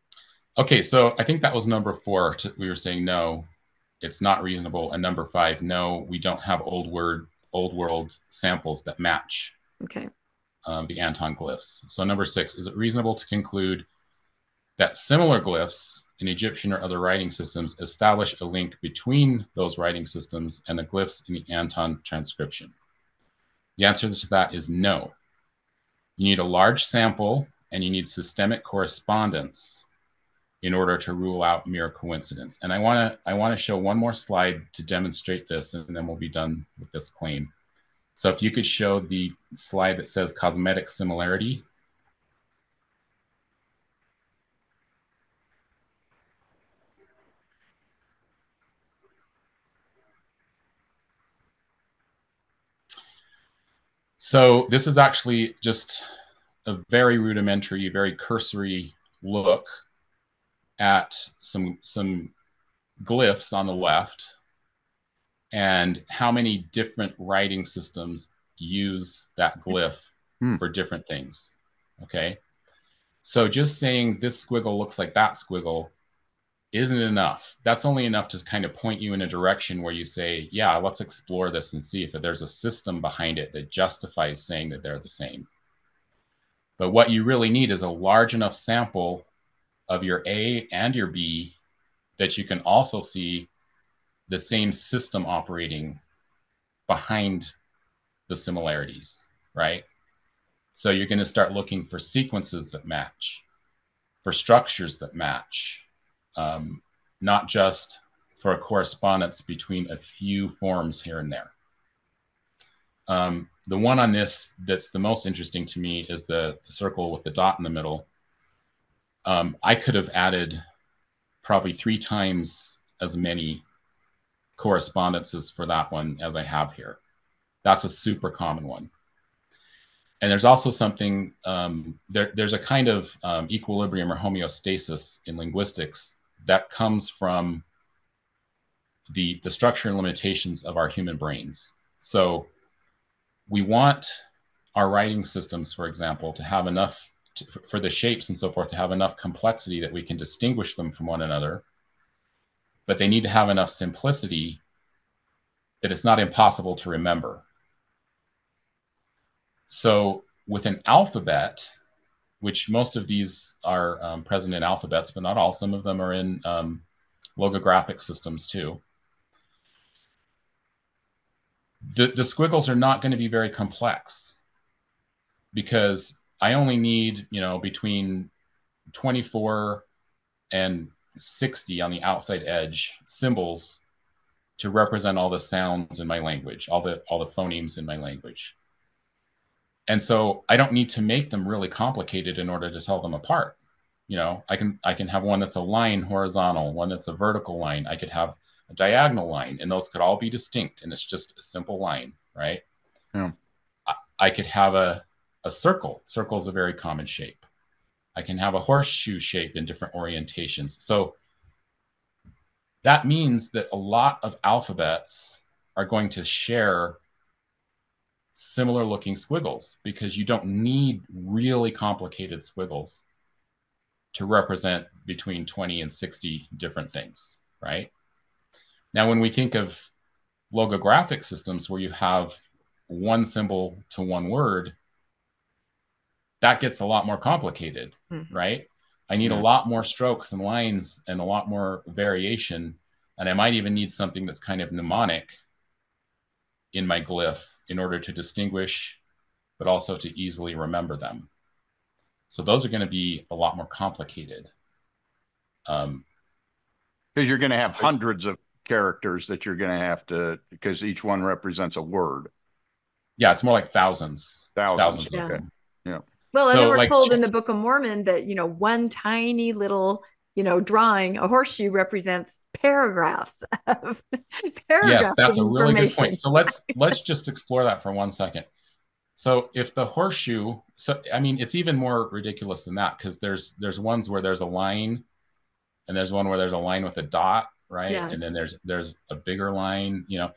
Okay, so I think that was number 4. We were saying no, it's not reasonable and number 5 no, we don't have old word old world samples that match. Okay. Um, the Anthon glyphs. So number 6, is it reasonable to conclude that similar glyphs in Egyptian or other writing systems establish a link between those writing systems and the glyphs in the Anthon transcription? The answer to that is no. You need a large sample and you need systemic correspondence in order to rule out mere coincidence. And I want to I want to show one more slide to demonstrate this and then we'll be done with this claim. So if you could show the slide that says cosmetic similarity So this is actually just a very rudimentary, very cursory look at some some glyphs on the left and how many different writing systems use that glyph hmm. for different things. Okay. So just saying this squiggle looks like that squiggle isn't enough. That's only enough to kind of point you in a direction where you say, yeah, let's explore this and see if there's a system behind it that justifies saying that they're the same. But what you really need is a large enough sample of your A and your B that you can also see the same system operating behind the similarities, right? So you're going to start looking for sequences that match, for structures that match, um, not just for a correspondence between a few forms here and there. Um, the one on this that's the most interesting to me is the, the circle with the dot in the middle. Um, I could have added probably three times as many correspondences for that one as I have here. That's a super common one. And there's also something, um, there, there's a kind of um, equilibrium or homeostasis in linguistics that comes from the, the structure and limitations of our human brains. So we want our writing systems, for example, to have enough to, for the shapes and so forth to have enough complexity that we can distinguish them from one another. But they need to have enough simplicity that it's not impossible to remember. So with an alphabet, which most of these are um, present in alphabets, but not all, some of them are in um, logographic systems too the, the squiggles are not going to be very complex because I only need, you know, between 24 and 60 on the outside edge symbols to represent all the sounds in my language, all the all the phonemes in my language. And so I don't need to make them really complicated in order to tell them apart. You know, I can I can have one that's a line horizontal, one that's a vertical line. I could have a diagonal line, and those could all be distinct, and it's just a simple line, right? Yeah. I, I could have a, a circle. Circle is a very common shape. I can have a horseshoe shape in different orientations. So that means that a lot of alphabets are going to share similar looking squiggles because you don't need really complicated squiggles to represent between 20 and 60 different things, right? Now, when we think of logographic systems where you have one symbol to one word, that gets a lot more complicated, mm-hmm. right? I need yeah. a lot more strokes and lines and a lot more variation. And I might even need something that's kind of mnemonic in my glyph in order to distinguish, but also to easily remember them. So those are going to be a lot more complicated. Um, because you're going to have hundreds of characters that you're going to have to because each one represents a word. Yeah, it's more like thousands. Thousands. thousands yeah. Okay. Yeah. Well, so, and then we're like, told in the Book of Mormon that you know one tiny little you know drawing a horseshoe represents paragraphs of paragraphs. Yes, that's a really good point. So let's let's just explore that for one second. So if the horseshoe, so I mean, it's even more ridiculous than that because there's there's ones where there's a line, and there's one where there's a line with a dot, right? Yeah. And then there's there's a bigger line, you know.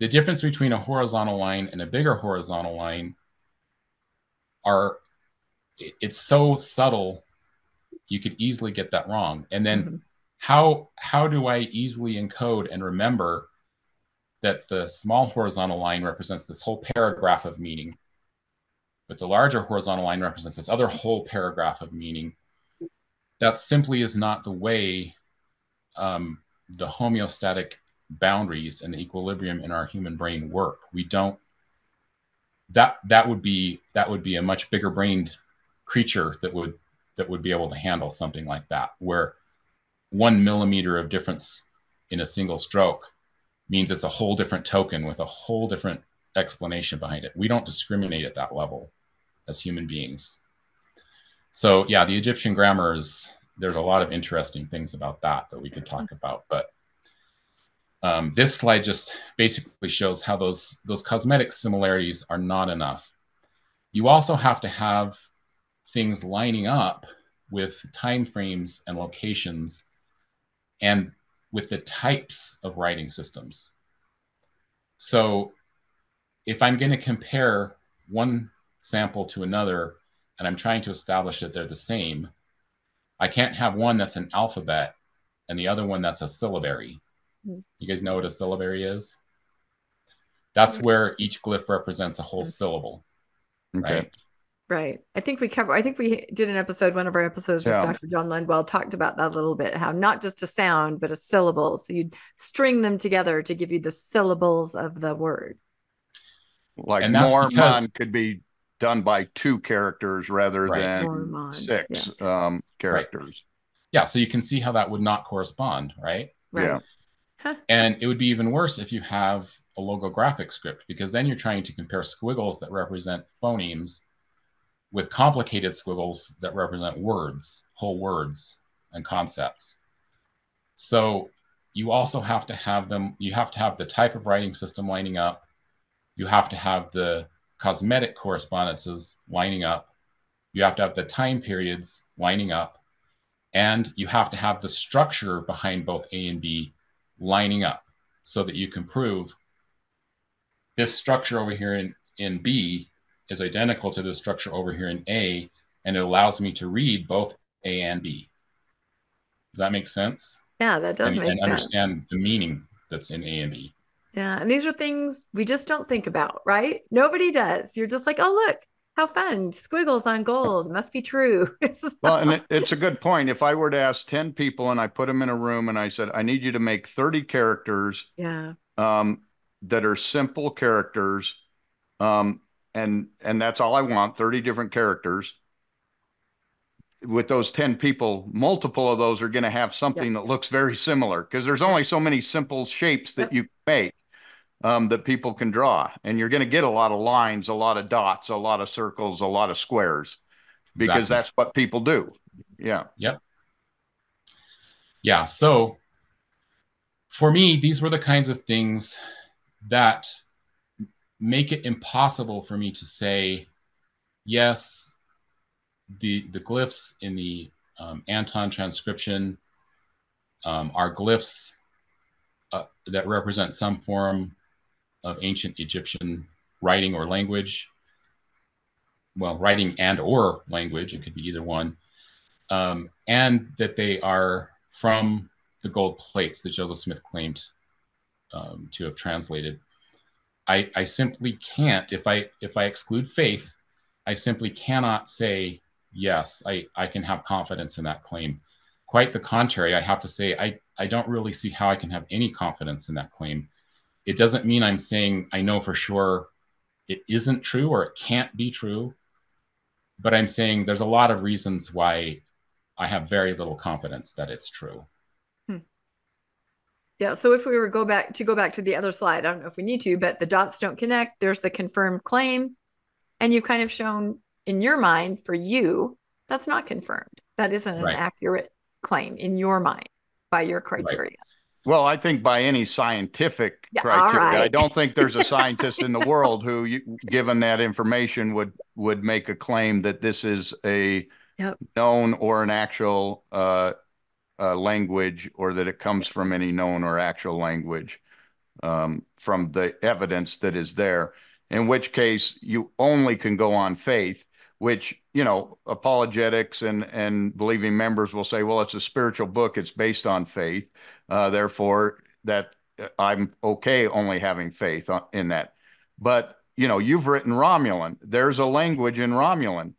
The difference between a horizontal line and a bigger horizontal line are it's so subtle you could easily get that wrong. And then mm-hmm. how how do I easily encode and remember that the small horizontal line represents this whole paragraph of meaning, but the larger horizontal line represents this other whole paragraph of meaning. That simply is not the way um, the homeostatic boundaries and the equilibrium in our human brain work. We don't. That that would be that would be a much bigger brained creature that would that would be able to handle something like that, where one millimeter of difference in a single stroke means it's a whole different token with a whole different explanation behind it. We don't discriminate at that level as human beings. So yeah, the Egyptian grammar is there's a lot of interesting things about that that we could talk about. But um, this slide just basically shows how those those cosmetic similarities are not enough. You also have to have things lining up with time frames and locations and with the types of writing systems. So if I'm going to compare one sample to another and I'm trying to establish that they're the same, I can't have one that's an alphabet and the other one that's a syllabary. Mm-hmm. You guys know what a syllabary is? That's mm-hmm. where each glyph represents a whole syllable. Okay. Right? Right. I think we cover I think we did an episode, one of our episodes with Yeah. Dr. John Lundwall talked about that a little bit, how not just a sound, but a syllable. So you'd string them together to give you the syllables of the word. Like And that's Mormon because- could be done by two characters rather Right. than Mormon. six um, characters. Yeah, so you can see how that would not correspond, right? Right. Yeah. And it would be even worse if you have a logographic script because then you're trying to compare squiggles that represent phonemes with complicated squiggles that represent words, whole words, and concepts. So you also have to have them, you have to have the type of writing system lining up. You have to have the cosmetic correspondences lining up. You have to have the time periods lining up. And you have to have the structure behind both A and B lining up so that you can prove this structure over here in, in B is identical to the structure over here in A, and it allows me to read both A and B. Does that make sense? Yeah, that does and, make and sense. And understand the meaning that's in A and B. Yeah. And these are things we just don't think about, right? Nobody does. You're just like, oh, look, how fun. Squiggles on gold. Must be true. It's Well, and it, it's a good point. If I were to ask 10 people and I put them in a room and I said, I need you to make 30 characters yeah. um, that are simple characters, um, and and that's all I want, 30 different characters. With those 10 people, multiple of those are going to have something that looks very similar because there's only so many simple shapes that Yep. you can make um, that people can draw. And you're going to get a lot of lines, a lot of dots, a lot of circles, a lot of squares because Exactly. that's what people do. Yeah. Yep yeah so for me these were the kinds of things that make it impossible for me to say yes the the glyphs in the um, Anthon transcription um, are glyphs uh, that represent some form of ancient egyptian writing or language well writing and or language it could be either one um, and that they are from the gold plates that Joseph Smith claimed um, to have translated. I, I simply can't if I if I exclude faith, I simply cannot say yes. I, I can have confidence in that claim. Quite the contrary, I have to say I, I don't really see how I can have any confidence in that claim. It doesn't mean I'm saying I know for sure it isn't true or it can't be true, but I'm saying there's a lot of reasons why I have very little confidence that it's true. Yeah. So if we were go back to go back to the other slide, I don't know if we need to, but the dots don't connect. There's the confirmed claim. And you've kind of shown in your mind for you, that's not confirmed. That isn't Right. an accurate claim in your mind by your criteria. Well, I think by any scientific Yeah, criteria, I don't think there's a scientist in the world who, you- given that information, would would make a claim that this is a Yep. known or an actual uh, uh, language, or that it comes from any known or actual language um, from the evidence that is there. In which case, you only can go on faith. Which you know, apologetics and and believing members will say, well, it's a spiritual book; it's based on faith. Uh, therefore, that uh, I'm okay only having faith in that. But you know, you've written Romulan. There's a language in Romulan.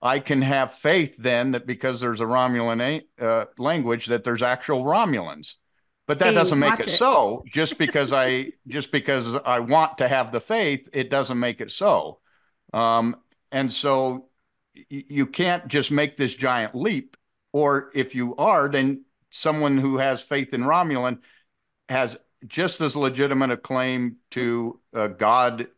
I can have faith then that because there's a Romulan uh, language that there's actual Romulans. But that Hey, doesn't make it, it. so. Just because I just because I want to have the faith, it doesn't make it so. Um, and so you can't just make this giant leap. Or if you are, then someone who has faith in Romulan has just as legitimate a claim to uh, God,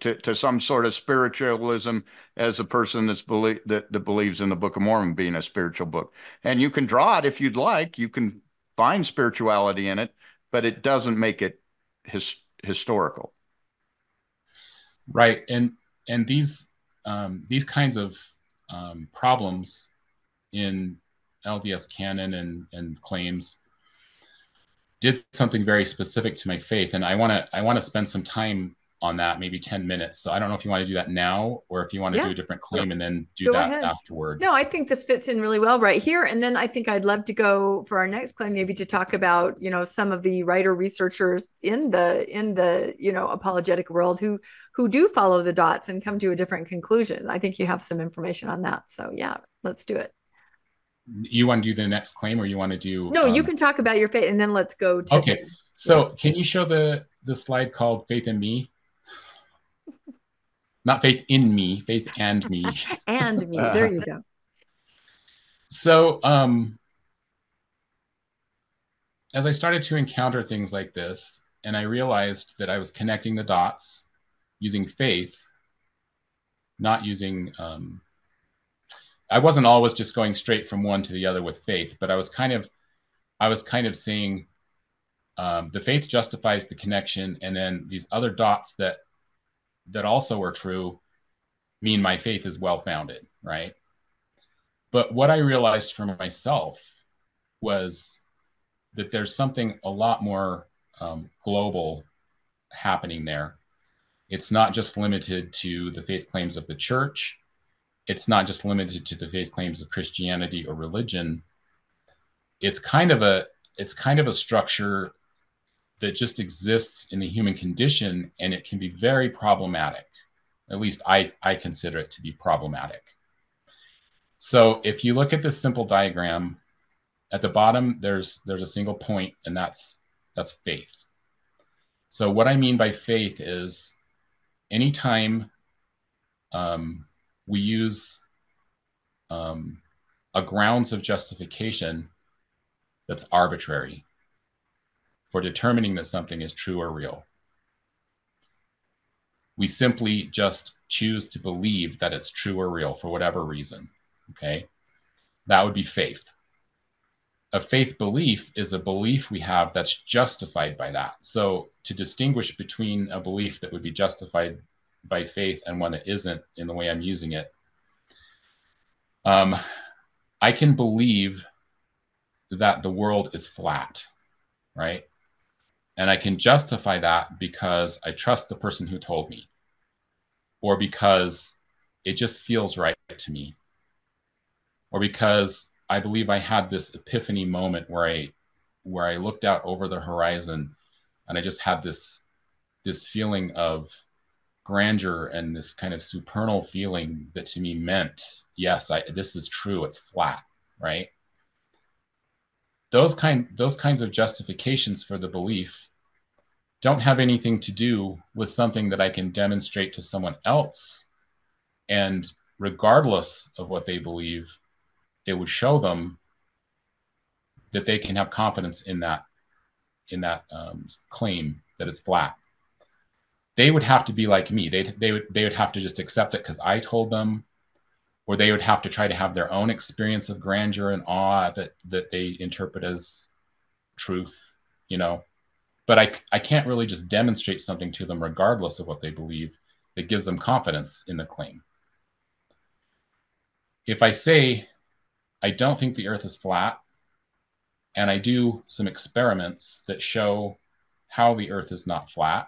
to, to some sort of spiritualism as a person that's belie- that, that believes in the Book of Mormon being a spiritual book. And you can draw it if you'd like. You can find spirituality in it, but it doesn't make it his, historical. Right, and and these um, these kinds of um, problems in LDS canon and and claims did something very specific to my faith, and I want to I want to spend some time on that, maybe 10 minutes. So I don't know if you want to do that now or if you want to Yeah. do a different claim and then do Go that ahead. afterward. No, I think this fits in really well right here. And then I think I'd love to go for our next claim, maybe to talk about, you know, some of the writer researchers in the in the, you know, apologetic world who who do follow the dots and come to a different conclusion. I think you have some information on that. So yeah, let's do it. You want to do the next claim or you want to do No, you um, can talk about your faith and then let's go to Okay. So can you show the the slide called Faith in Me? Not faith in me, faith and me. and me. There you go. So um as I started to encounter things like this, and I realized that I was connecting the dots using faith, not using um I wasn't always just going straight from one to the other with faith, but I was kind of I was kind of seeing um, the faith justifies the connection, and then these other dots that that also are true mean my faith is well founded, right? But what I realized for myself was that there's something a lot more um, global happening there. It's not just limited to the faith claims of the church. It's not just limited to the faith claims of Christianity or religion. It's kind of a it's kind of a structure that just exists in the human condition and it can be very problematic. At least i i consider it to be problematic. So if you look at this simple diagram at the bottom there's there's a single point and that's that's faith. So what i mean by faith is anytime um, we use um, a grounds of justification that's arbitrary for determining that something is true or real. We simply just choose to believe that it's true or real for whatever reason. Okay. That would be faith. A faith belief is a belief we have that's justified by that. So, to distinguish between a belief that would be justified by faith and one that isn't in the way I'm using it, um, I can believe that the world is flat, right? And I can justify that because I trust the person who told me, or because it just feels right to me, or because I believe I had this epiphany moment where I where I looked out over the horizon and I just had this this feeling of grandeur and this kind of supernal feeling that to me meant yes I, this is true it's flat right? Those kind those kinds of justifications for the belief don't have anything to do with something that I can demonstrate to someone else. And regardless of what they believe it would show them that they can have confidence in that in that um, claim that it's flat they would have to be like me. They they would they would have to just accept it because I told them or they would have to try to have their own experience of grandeur and awe that that they interpret as truth you know but I, I can't really just demonstrate something to them regardless of what they believe that gives them confidence in the claim. If i say i don't think the earth is flat and i do some experiments that show how the earth is not flat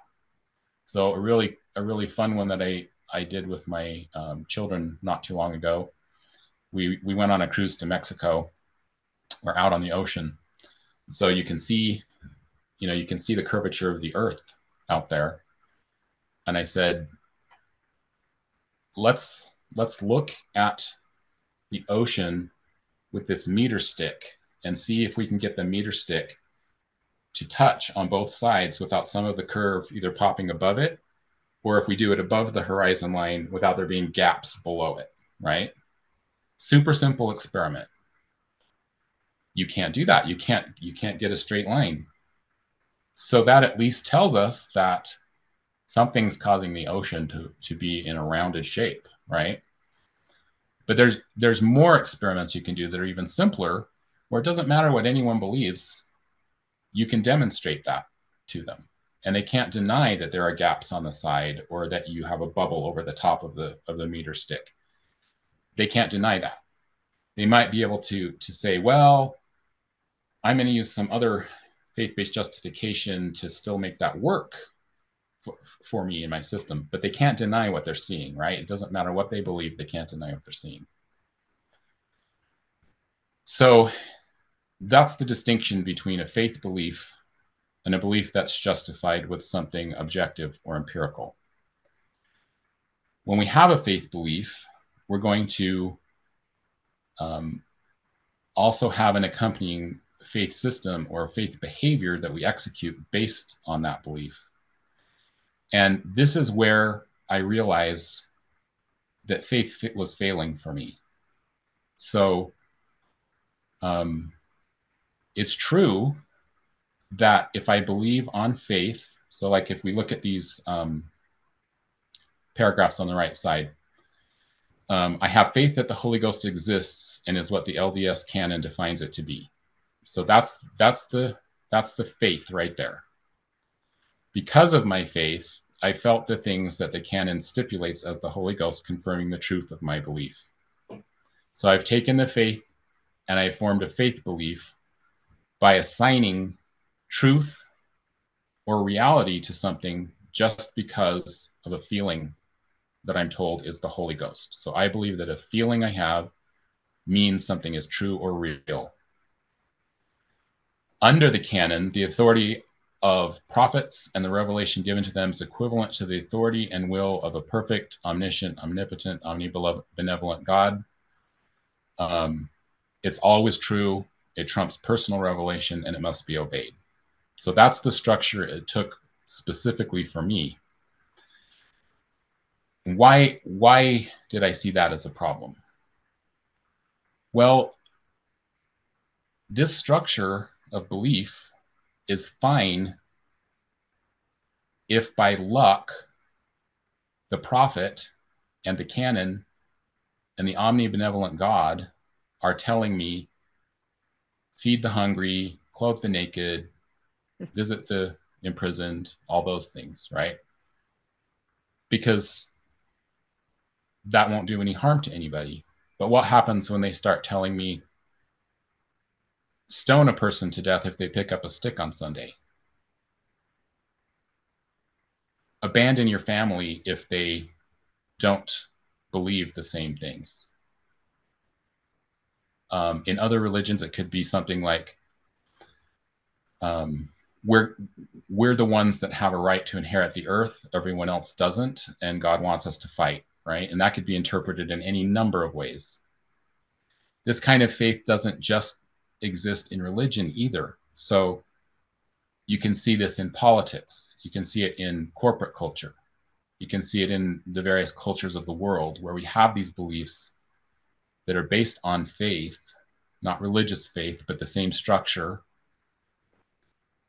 so a really a really fun one that i i did with my um, children not too long ago we we went on a cruise to mexico. We're out on the ocean. So you can see you know you can see the curvature of the earth out there. And i said let's let's look at the ocean with this meter stick and see if we can get the meter stick to touch on both sides without some of the curve either popping above it or if we do it above the horizon line without there being gaps below it right? Super simple experiment. You can't do that. You can't you can't get a straight line so that at least tells us that something's causing the ocean to, to be in a rounded shape, right? But there's there's more experiments you can do that are even simpler, where it doesn't matter what anyone believes, you can demonstrate that to them. And they can't deny that there are gaps on the side or that you have a bubble over the top of the of the meter stick. They can't deny that. They might be able to to say, well, I'm going to use some other faith based justification to still make that work. for, for me in my system, but they can't deny what they're seeing, right? It doesn't matter what they believe, they can't deny what they're seeing. So that's the distinction between a faith belief and a belief that's justified with something objective or empirical. When we have a faith belief, we're going to um, also have an accompanying faith system or faith behavior that we execute based on that belief. And this is where I realized that faith was failing for me. So um, it's true that if I believe on faith, so like if we look at these um, paragraphs on the right side, um, I have faith that the Holy Ghost exists and is what the LDS canon defines it to be. So that's that's the that's the faith right there. Because of my faith, I felt the things that the canon stipulates as the Holy Ghost confirming the truth of my belief. So I've taken the faith and I formed a faith belief by assigning truth or reality to something just because of a feeling that I'm told is the Holy Ghost. So I believe that a feeling I have means something is true or real. Under the canon, the authority of prophets and the revelation given to them is equivalent to the authority and will of a perfect, omniscient, omnipotent, omnibenevolent God. Um, it's always true. It trumps personal revelation and it must be obeyed. So that's the structure it took specifically for me. Why, why did I see that as a problem? Well, this structure of belief is fine if by luck the prophet and the canon and the omnibenevolent God are telling me feed the hungry, clothe the naked, visit the imprisoned, all those things, right? Because that won't do any harm to anybody. But what happens when they start telling me stone a person to death if they pick up a stick on Sunday? Abandon your family if they don't believe the same things. Um, in other religions, it could be something like um, we're we're the ones that have a right to inherit the earth everyone else doesn't and god wants us to fight right and that could be interpreted in any number of ways this kind of faith doesn't just exist in religion either. So you can see this in politics. You can see it in corporate culture. You can see it in the various cultures of the world where we have these beliefs that are based on faith not religious faith but the same structure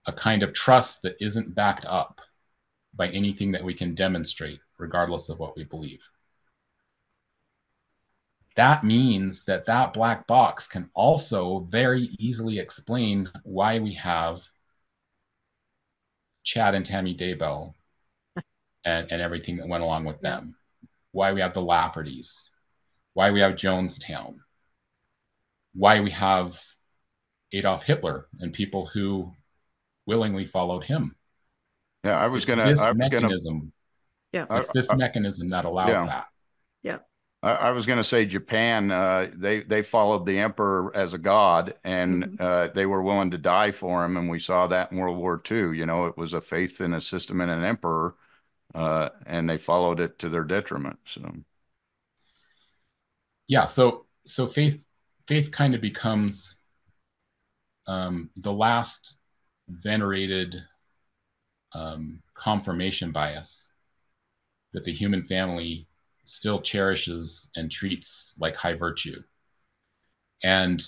a kind of trust that isn't backed up by anything that we can demonstrate, regardless of what we believe. That means that that black box can also very easily explain why we have Chad and Tammy Daybell and, and everything that went along with them, why we have the Laffertys, why we have Jonestown, why we have Adolf Hitler and people who willingly followed him. Yeah, I was gonna. This I was mechanism. Gonna, yeah, it's this I, mechanism that allows yeah. that. Yeah. I, I was going to say Japan. Uh, they they followed the emperor as a god, and mm-hmm. uh, they were willing to die for him. And we saw that in World War II. You know, it was a faith in a system and an emperor, uh, and they followed it to their detriment. So. Yeah. So so faith faith kind of becomes um, the last venerated um, confirmation bias that the human family still cherishes and treats like high virtue. And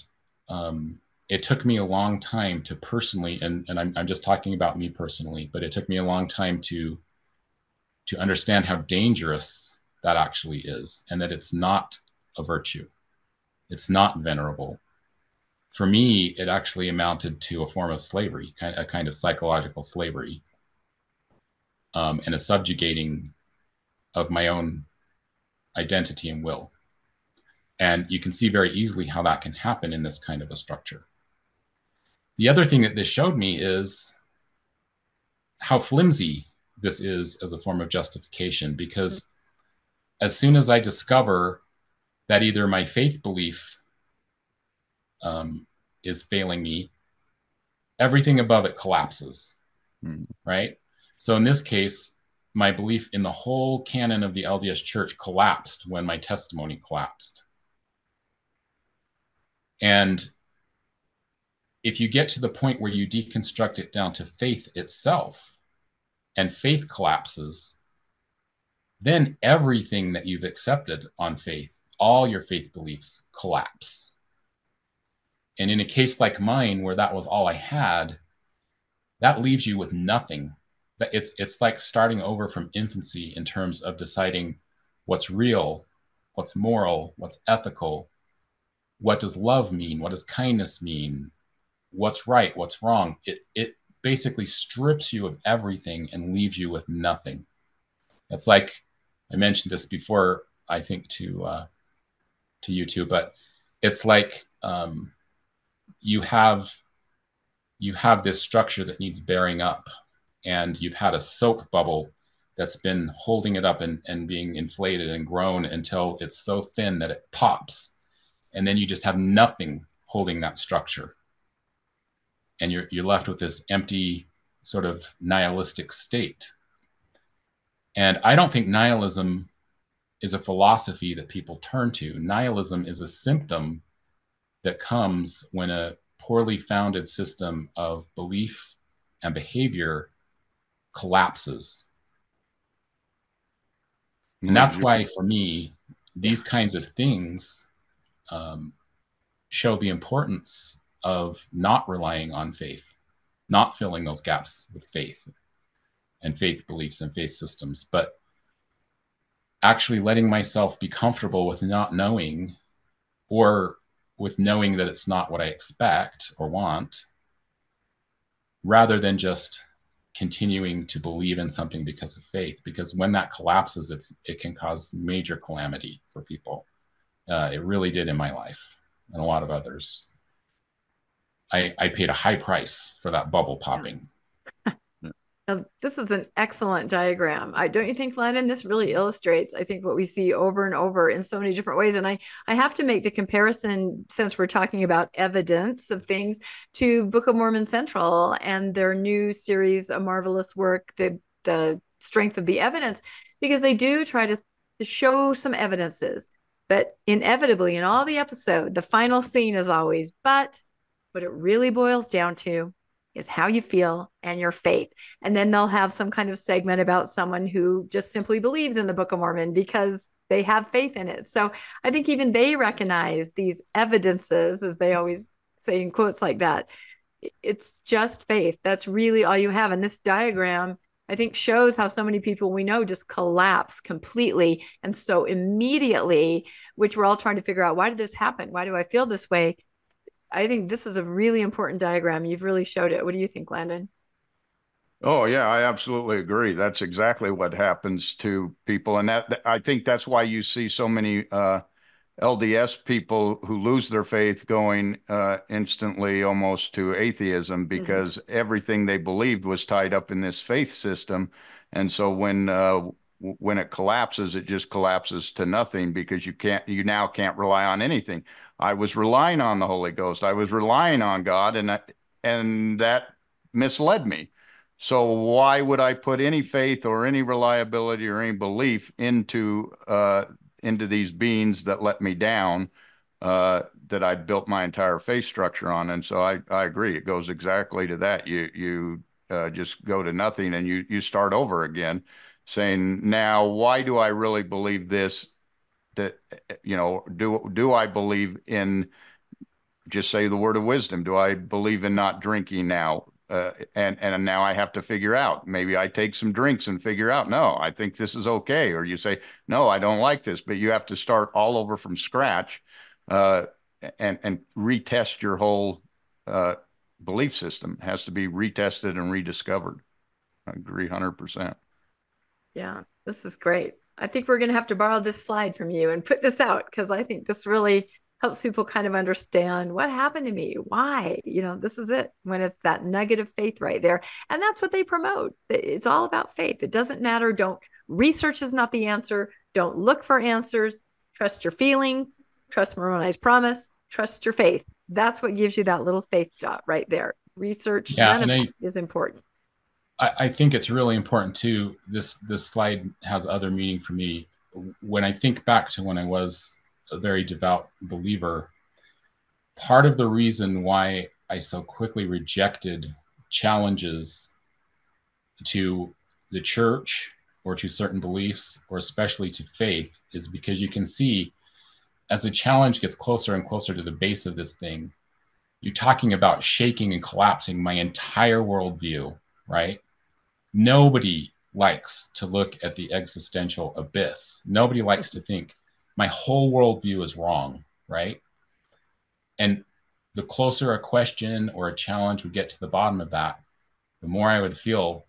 um, it took me a long time to personally, and, and I'm, I'm just talking about me personally, but it took me a long time to to understand how dangerous that actually is and that it's not a virtue. It's not venerable for me, it actually amounted to a form of slavery, a kind of psychological slavery, um, and a subjugating of my own identity and will. And you can see very easily how that can happen in this kind of a structure. The other thing that this showed me is how flimsy this is as a form of justification because as soon as I discover that either my faith belief um, is failing me, everything above it collapses. Mm. Right. So in this case, my belief in the whole canon of the LDS church collapsed when my testimony collapsed. And if you get to the point where you deconstruct it down to faith itself and faith collapses, then everything that you've accepted on faith, all your faith beliefs collapse. And in a case like mine, where that was all I had, that leaves you with nothing. It's, it's like starting over from infancy in terms of deciding what's real, what's moral, what's ethical, what does love mean, what does kindness mean, what's right, what's wrong. It, it basically strips you of everything and leaves you with nothing. It's like I mentioned this before, I think to uh, to you too, but it's like um, you have you have this structure that needs bearing up, and you've had a soap bubble that's been holding it up and, and being inflated and grown until it's so thin that it pops, and then you just have nothing holding that structure, and you're you're left with this empty sort of nihilistic state. And I don't think nihilism is a philosophy that people turn to. Nihilism is a symptom that comes when a poorly founded system of belief and behavior collapses. And that's why, for me, these kinds of things um, show the importance of not relying on faith, not filling those gaps with faith and faith beliefs and faith systems, but actually letting myself be comfortable with not knowing or with knowing that it's not what I expect or want, rather than just continuing to believe in something because of faith. Because when that collapses, it's it can cause major calamity for people. Uh, it really did in my life and a lot of others. I, I paid a high price for that bubble popping. Now, this is an excellent diagram. I don't you think, Landon? This really illustrates, I think, what we see over and over in so many different ways. And I, I have to make the comparison since we're talking about evidence of things to Book of Mormon Central and their new series, A Marvelous Work, the the strength of the evidence, because they do try to, to show some evidences. But inevitably, in all the episode, the final scene is always, but what it really boils down to is how you feel and your faith. And then they'll have some kind of segment about someone who just simply believes in the Book of Mormon because they have faith in it. So I think even they recognize these evidences, as they always say in quotes like that. It's just faith. That's really all you have. And this diagram, I think, shows how so many people we know just collapse completely. And so immediately, which we're all trying to figure out why did this happen? Why do I feel this way? I think this is a really important diagram. You've really showed it. What do you think, Landon? Oh yeah, I absolutely agree. That's exactly what happens to people, and that I think that's why you see so many uh, LDS people who lose their faith going uh, instantly almost to atheism mm-hmm. because mm-hmm. everything they believed was tied up in this faith system, and so when uh, when it collapses, it just collapses to nothing because you can't you now can't rely on anything. I was relying on the Holy Ghost. I was relying on God, and and that misled me. So why would I put any faith or any reliability or any belief into uh, into these beings that let me down? Uh, that I built my entire faith structure on, and so I, I agree. It goes exactly to that. You you uh, just go to nothing, and you you start over again, saying, "Now, why do I really believe this? That you know do do I believe in just say the word of wisdom do I believe in not drinking now? Uh, and and now I have to figure out. Maybe I take some drinks and figure out no I think this is okay. Or you say no I don't like this. But you have to start all over from scratch uh, and and retest your whole uh, belief system. It has to be retested and rediscovered. I agree 100% yeah this is great I think we're going to have to borrow this slide from you and put this out because I think this really helps people kind of understand what happened to me why you know this is it when it's that nugget of faith right there. And that's what they promote. It's all about faith. It doesn't matter. Don't research is not the answer. Don't look for answers. Trust your feelings. Trust moroni's promise. Trust your faith. That's what gives you that little faith dot right there. Research yeah, I, is important I, I think it's really important too this this slide has other meaning for me when i think back to when i was a very devout believer, part of the reason why I so quickly rejected challenges to the church or to certain beliefs or especially to faith is because you can see as the challenge gets closer and closer to the base of this thing, you're talking about shaking and collapsing my entire worldview, right? Nobody likes to look at the existential abyss. Nobody likes to think my whole worldview is wrong, right? And the closer a question or a challenge would get to the bottom of that, the more I would feel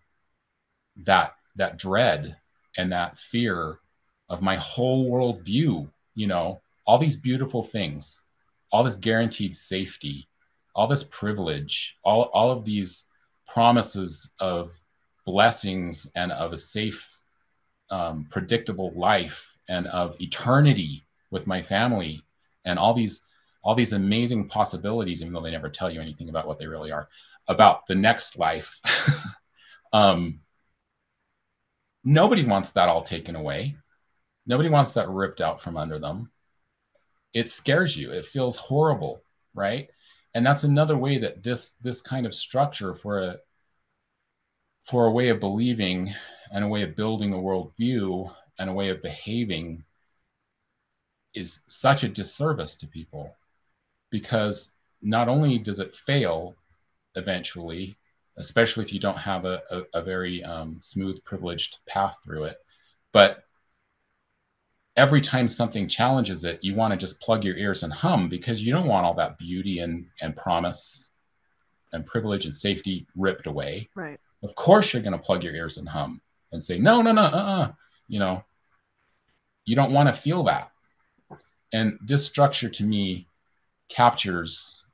that that dread and that fear of my whole worldview, you know, all these beautiful things, all this guaranteed safety, all this privilege, all, all of these promises of blessings and of a safe, um, predictable life and of eternity with my family and all these all these amazing possibilities even though they never tell you anything about what they really are about the next life. Um, nobody wants that all taken away. Nobody wants that ripped out from under them. It scares you. It feels horrible right? And that's another way that this this kind of structure for a for a way of believing and a way of building a worldview and a way of behaving is such a disservice to people because not only does it fail eventually, especially if you don't have a, a, a very um, smooth, privileged path through it, but every time something challenges it, you want to just plug your ears and hum because you don't want all that beauty and, and promise and privilege and safety ripped away. Right. Of course, you're going to plug your ears and hum and say, no, no, no, uh, uh you know, you don't want to feel that. And this structure to me captures,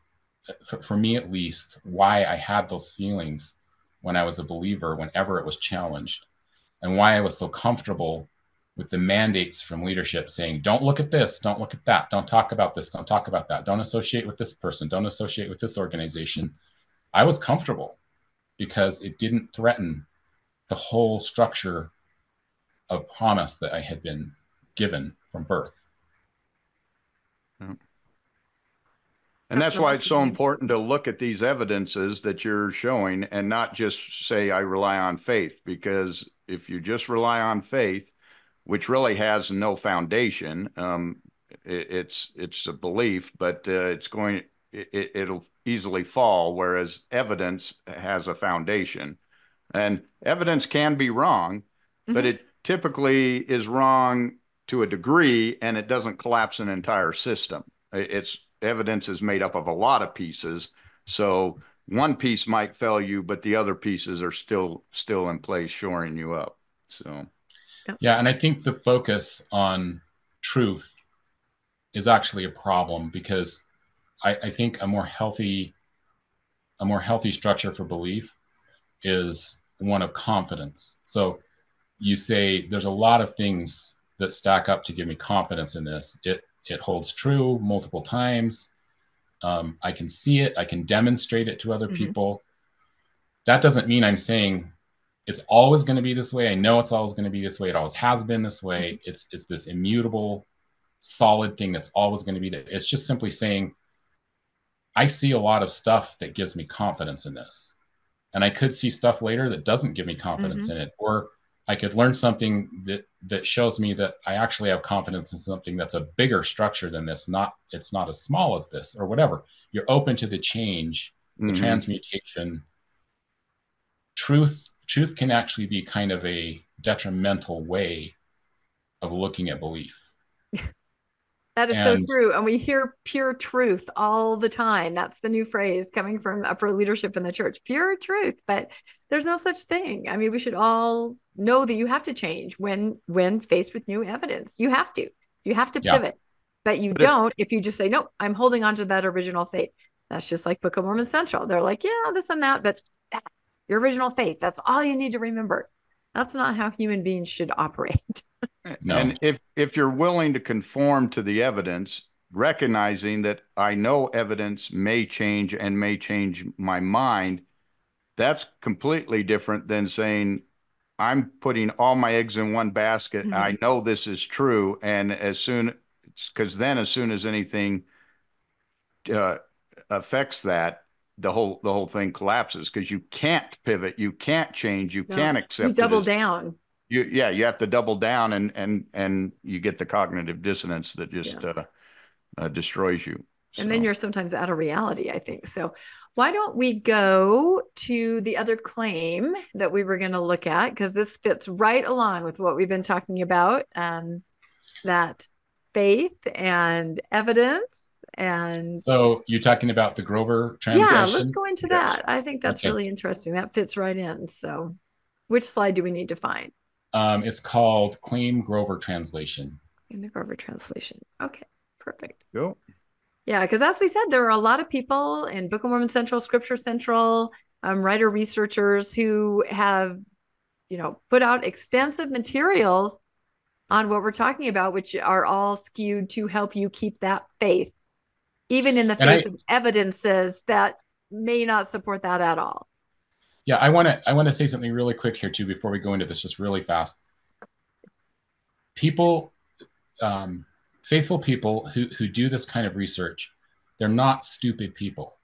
for, for me at least, why I had those feelings when I was a believer, whenever it was challenged, and why I was so comfortable with the mandates from leadership saying, don't look at this, don't look at that, don't talk about this, don't talk about that, don't associate with this person, don't associate with this organization. I was comfortable because it didn't threaten the whole structure of promise that I had been given from birth. And that's why it's so important to look at these evidences that you're showing and not just say, I rely on faith, because if you just rely on faith, which really has no foundation, um, it, it's it's a belief, but uh, it's going it, it'll easily fall. Whereas evidence has a foundation, and evidence can be wrong, mm-hmm. but it typically is wrong to a degree and it doesn't collapse an entire system. It's evidence is made up of a lot of pieces. So one piece might fail you, but the other pieces are still still in place, shoring you up. So yeah, and I think the focus on truth is actually a problem because I, I think a more healthy a more healthy structure for belief is one of confidence. So you say there's a lot of things that stack up to give me confidence in this. It it holds true multiple times. Um, I can see it. I can demonstrate it to other mm-hmm. people. That doesn't mean I'm saying it's always going to be this way. I know it's always going to be this way. It always has been this way. Mm-hmm. It's it's this immutable, solid thing that's always going to be there. It's just simply saying I see a lot of stuff that gives me confidence in this. And I could see stuff later that doesn't give me confidence mm-hmm. in it. Or I could learn something that that shows me that I actually have confidence in something that's a bigger structure than this. Not it's not as small as this or whatever. You're open to the change, the mm-hmm. transmutation. Truth truth can actually be kind of a detrimental way of looking at belief. That is and, so true. And we hear pure truth all the time. That's the new phrase coming from upper leadership in the church pure truth. But there's no such thing. I mean, we should all know that you have to change when when faced with new evidence. You have to. You have to pivot. but you But don't if you just say, no, I'm holding on to that original faith. That's just like Book of Mormon Central. They're like, yeah, this and that, but that, your original faith, that's all you need to remember. That's not how human beings should operate. No. And if if you're willing to conform to the evidence, recognizing that I know evidence may change and may change my mind, that's completely different than saying I'm putting all my eggs in one basket. Mhm. I know this is true, and as soon because then as soon as anything uh, affects that, the whole the whole thing collapses because you can't pivot, you can't change, you No. can't accept. you double as- down. You yeah you have to double down and and and you get the cognitive dissonance that just uh, uh, destroys you And then you're sometimes out of reality, I think. So, why don't we go to the other claim that we were going to look at? Because this fits right along with what we've been talking about um, that faith and evidence. And So you're talking about the Grover translation? yeah, let's go into Yeah. that. I think that's Okay. really interesting. That fits right in. So, which slide do we need to find Um, it's called Claim Grover Translation. in the Grover translation? Okay, perfect. go Yeah, because as we said, there are a lot of people in Book of Mormon Central, Scripture Central, um, writer researchers who have, you know, put out extensive materials on what we're talking about, which are all skewed to help you keep that faith, even in the And I- face of evidences that may not support that at all. Yeah, I want to I want to say something really quick here too before we go into this, just really fast. People, um, faithful people who who do this kind of research, they're not stupid people,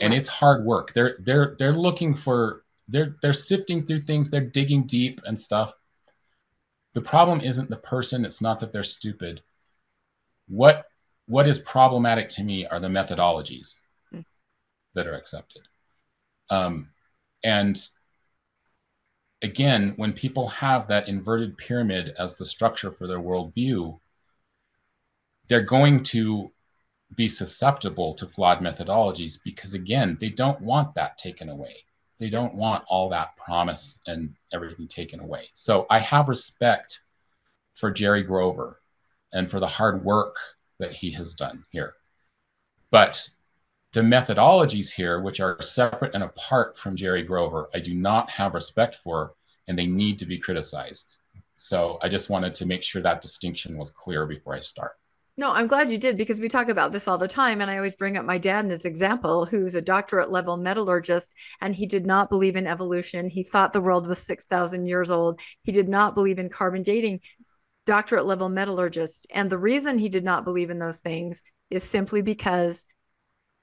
and it's hard work. They're they're they're looking for they're they're sifting through things. They're digging deep and stuff. The problem isn't the person. It's not that they're stupid. What what is problematic to me are the methodologies Hmm. that are accepted. Um, and again, when people have that inverted pyramid as the structure for their worldview, they're going to be susceptible to flawed methodologies because, again, they don't want that taken away. They don't want all that promise and everything taken away. So I have respect for Jerry Grover and for the hard work that he has done here. But the methodologies here, which are separate and apart from Jerry Grover, I do not have respect for, and they need to be criticized. So I just wanted to make sure that distinction was clear before I start. No, I'm glad you did because we talk about this all the time. And I always bring up my dad as example, who's a doctorate level metallurgist, and he did not believe in evolution. He thought the world was 6,000 years old. He did not believe in carbon dating, doctorate level metallurgist. And the reason he did not believe in those things is simply because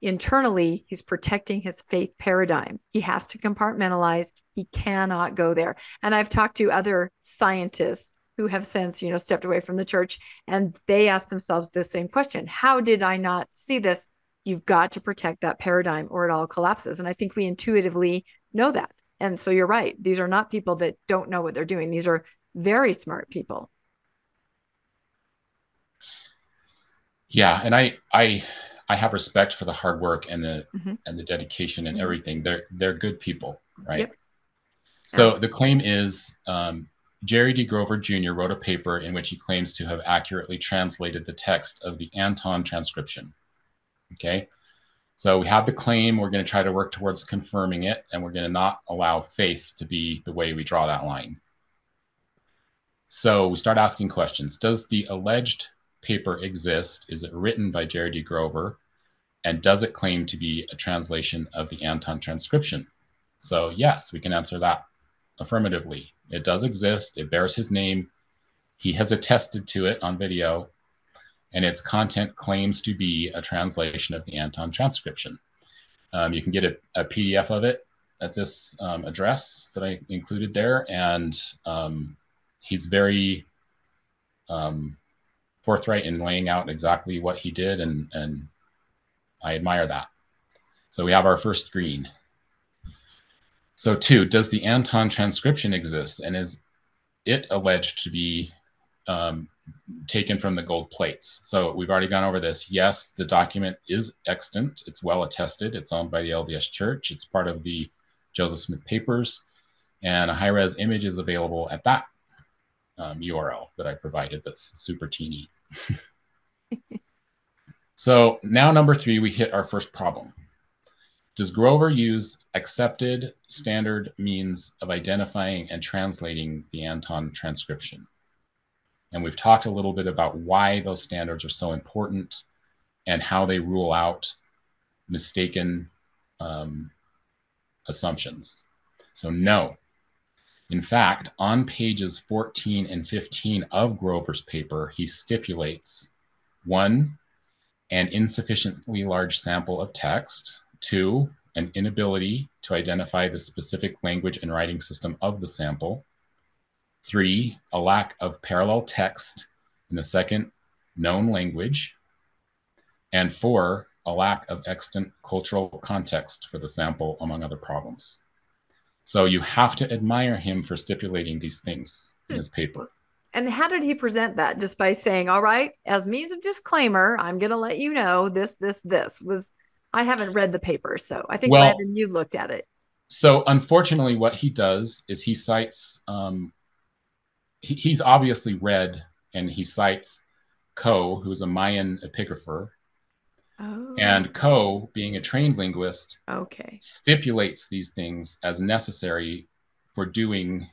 internally he's protecting his faith paradigm. He has to compartmentalize, he cannot go there. And I've talked to other scientists who have since, you know, stepped away from the church and they ask themselves the same question How did I not see this? You've got to protect that paradigm or it all collapses. And I think we intuitively know that. And so you're right. These are not people that don't know what they're doing, these are very smart people. Yeah, and I I I have respect for the hard work and the Mhm. and the dedication and Mhm. everything. They're they're good people, right? Yep. So Absolutely. the claim is um, Jerry D. Grover Jr. wrote a paper in which he claims to have accurately translated the text of the Anthon transcription. Okay, so we have the claim. We're going to try to work towards confirming it, and we're going to not allow faith to be the way we draw that line. So we start asking questions. Does the alleged paper exist? Is it written by Jerry D. Grover? And does it claim to be a translation of the Anthon transcription? So, yes, we can answer that affirmatively. It does exist, it bears his name. He has attested to it on video, and its content claims to be a translation of the Anthon transcription. Um, you can get a, a, PDF of it at this um, address that I included there, and um, he's very um, forthright in laying out exactly what he did, and, and I admire that. So we have our first green. So two, does the Anthon transcription exist, and is it alleged to be um, taken from the gold plates? So we've already gone over this. Yes, the document is extant. It's well attested. It's owned by the LDS Church. It's part of the Joseph Smith papers, and a high-res image is available at that um, URL that I provided. That's super teeny. So now, number three, we hit our first problem. Does Grover use accepted standard means of identifying and translating the Anthon transcription? And we've talked a little bit about why those standards are so important and how they rule out mistaken um, assumptions. So, no. In fact, on pages 14 and 15 of Grover's paper, he stipulates one, an insufficiently large sample of text, two, an inability to identify the specific language and writing system of the sample, three, a lack of parallel text in the second known language, and four, a lack of extant cultural context for the sample, among other problems. So you have to admire him for stipulating these things in his paper. And how did he present that? Just by saying, "All right, as means of disclaimer, I'm going to let you know this, this, this." Was I haven't read the paper, so I think well, Brandon, you looked at it. So unfortunately, what he does is he cites. Um, he, he's obviously read, and he cites Coe, who's a Mayan epigrapher, Oh. And Coe, being a trained linguist, okay, stipulates these things as necessary for doing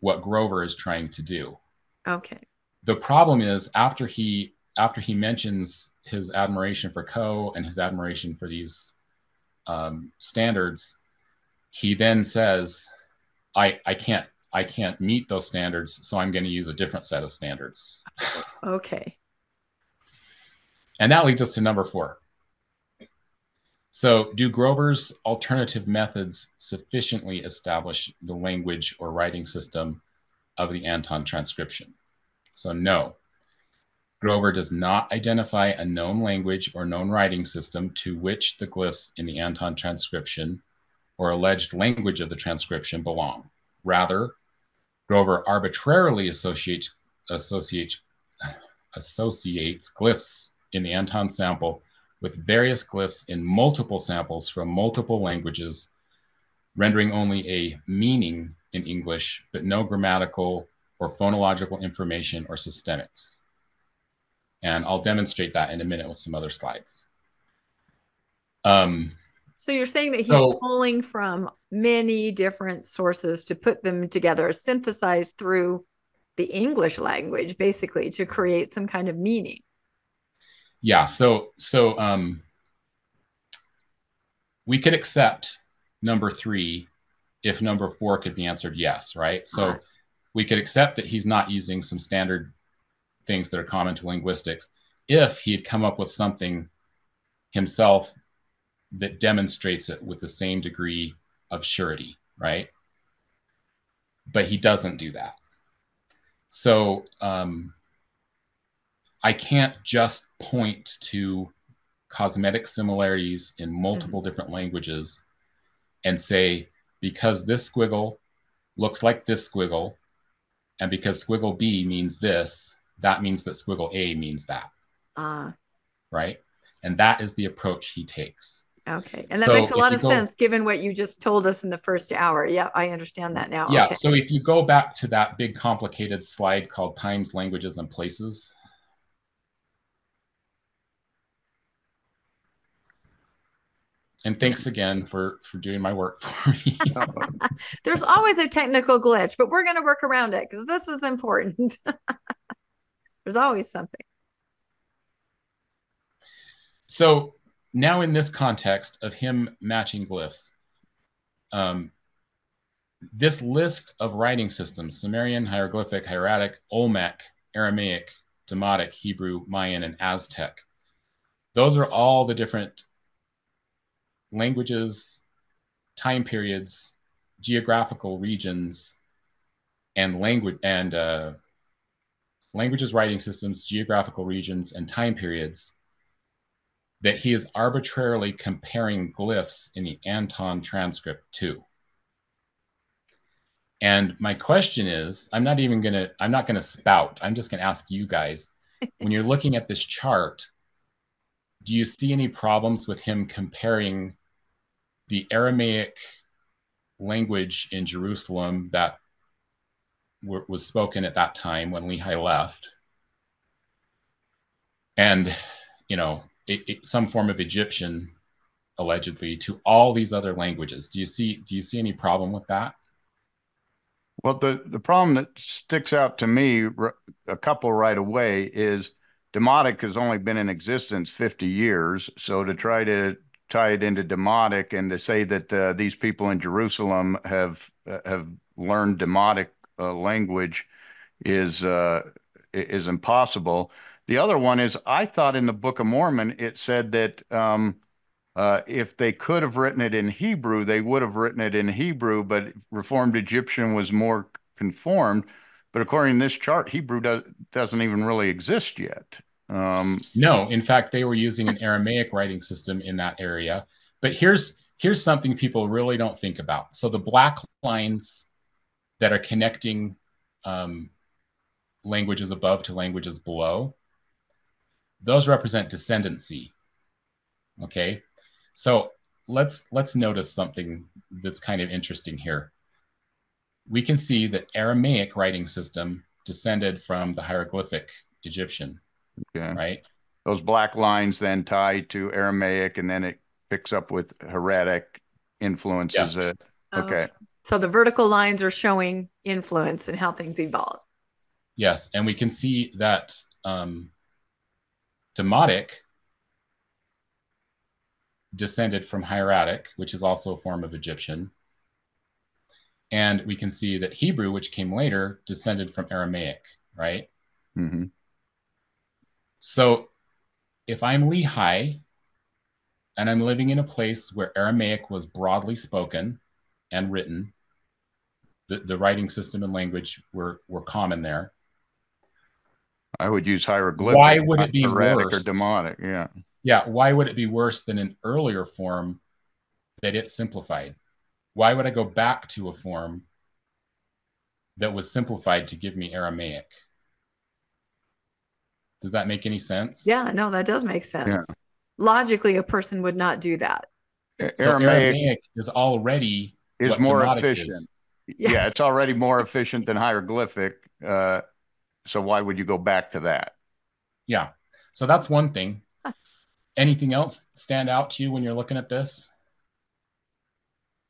what Grover is trying to do. Okay. The problem is after he after he mentions his admiration for Coe and his admiration for these um, standards, he then says, "I I can't I can't meet those standards, so I'm going to use a different set of standards." Okay. and that leads us to number four. So, do Grover's alternative methods sufficiently establish the language or writing system of the Anthon transcription? So, no. Grover does not identify a known language or known writing system to which the glyphs in the Anthon transcription or alleged language of the transcription belong. Rather, Grover arbitrarily associates, associates, associates glyphs in the Anthon sample with various glyphs in multiple samples from multiple languages, rendering only a meaning in English, but no grammatical or phonological information or systemics. And I'll demonstrate that in a minute with some other slides. Um, so you're saying that he's so, pulling from many different sources to put them together, synthesized through the English language, basically, to create some kind of meaning yeah so so um we could accept number three if number four could be answered yes right? So we could accept that he's not using some standard things that are common to linguistics if he had come up with something himself that demonstrates it with the same degree of surety right? But he doesn't do that. So um, I can't just point to cosmetic similarities in multiple mm-hmm. different languages and say, because this squiggle looks like this squiggle, and because squiggle B means this, that means that squiggle A means that. Ah. Uh, right? And that is the approach he takes. Okay. And that so makes a lot of go, sense given what you just told us in the first hour. Yeah, I understand that now. Yeah. Okay. So if you go back to that big complicated slide called Times, Languages, and Places, and thanks again for for doing my work for me. There's always a technical glitch but we're going to work around it because this is important. There's always something. So now in this context of him matching glyphs um, this list of writing systems sumerian hieroglyphic hieratic olmec aramaic demotic hebrew mayan and aztec those are all the different languages, time periods, geographical regions, and language and uh, languages, writing systems, geographical regions, and time periods that he is arbitrarily comparing glyphs in the Anthon transcript to. And my question is, I'm not even gonna, I'm not gonna spout. I'm just gonna ask you guys, when you're looking at this chart, do you see any problems with him comparing the Aramaic language in Jerusalem that w- was spoken at that time when Lehi left. And, you know, some form of Egyptian, allegedly, to all these other languages. Do you see? Do you see any problem with that? Well, the the problem that sticks out to me a couple right away is Demotic has only been in existence 50 years. So to try to tie it into Demotic and to say that uh, these people in Jerusalem have uh, have learned Demotic uh, language is uh, is impossible. The other one is I thought in the Book of Mormon it said that um, uh, if they could have written it in Hebrew, they would have written it in Hebrew, but Reformed Egyptian was more conformed. But according to this chart, Hebrew does, doesn't even really exist yet. Um, no, in fact, they were using an Aramaic writing system in that area. But here's here's something people really don't think about. So the black lines that are connecting um, languages above to languages below, those represent descendancy. Okay, so let's let's notice something that's kind of interesting here. We can see that Aramaic writing system descended from the hieroglyphic Egyptian. Okay. Right. Those black lines then tie to Aramaic, and then it picks up with Hieratic influences. Yes. It. Okay. okay. So the vertical lines are showing influence and how things evolve. Yes, and we can see that um, Demotic descended from hieratic, which is also a form of Egyptian. And we can see that Hebrew, which came later, descended from Aramaic, right? Mm-hmm. So if I'm Lehi and I'm living in a place where Aramaic was broadly spoken and written, the, the writing system and language were, were common there. I would use hieroglyphic. Why would it be worse? or demonic? Yeah. Yeah. Why would it be worse than an earlier form that it simplified? Why would I go back to a form that was simplified to give me Aramaic? Does that make any sense? Yeah, no, that does make sense. Yeah. Logically, a person would not do that. So Aramaic, Aramaic is already is more efficient. Is. Yeah. yeah. it's already more efficient than hieroglyphic. Uh, so why would you go back to that? Yeah. So that's one thing. Anything else stand out to you when you're looking at this?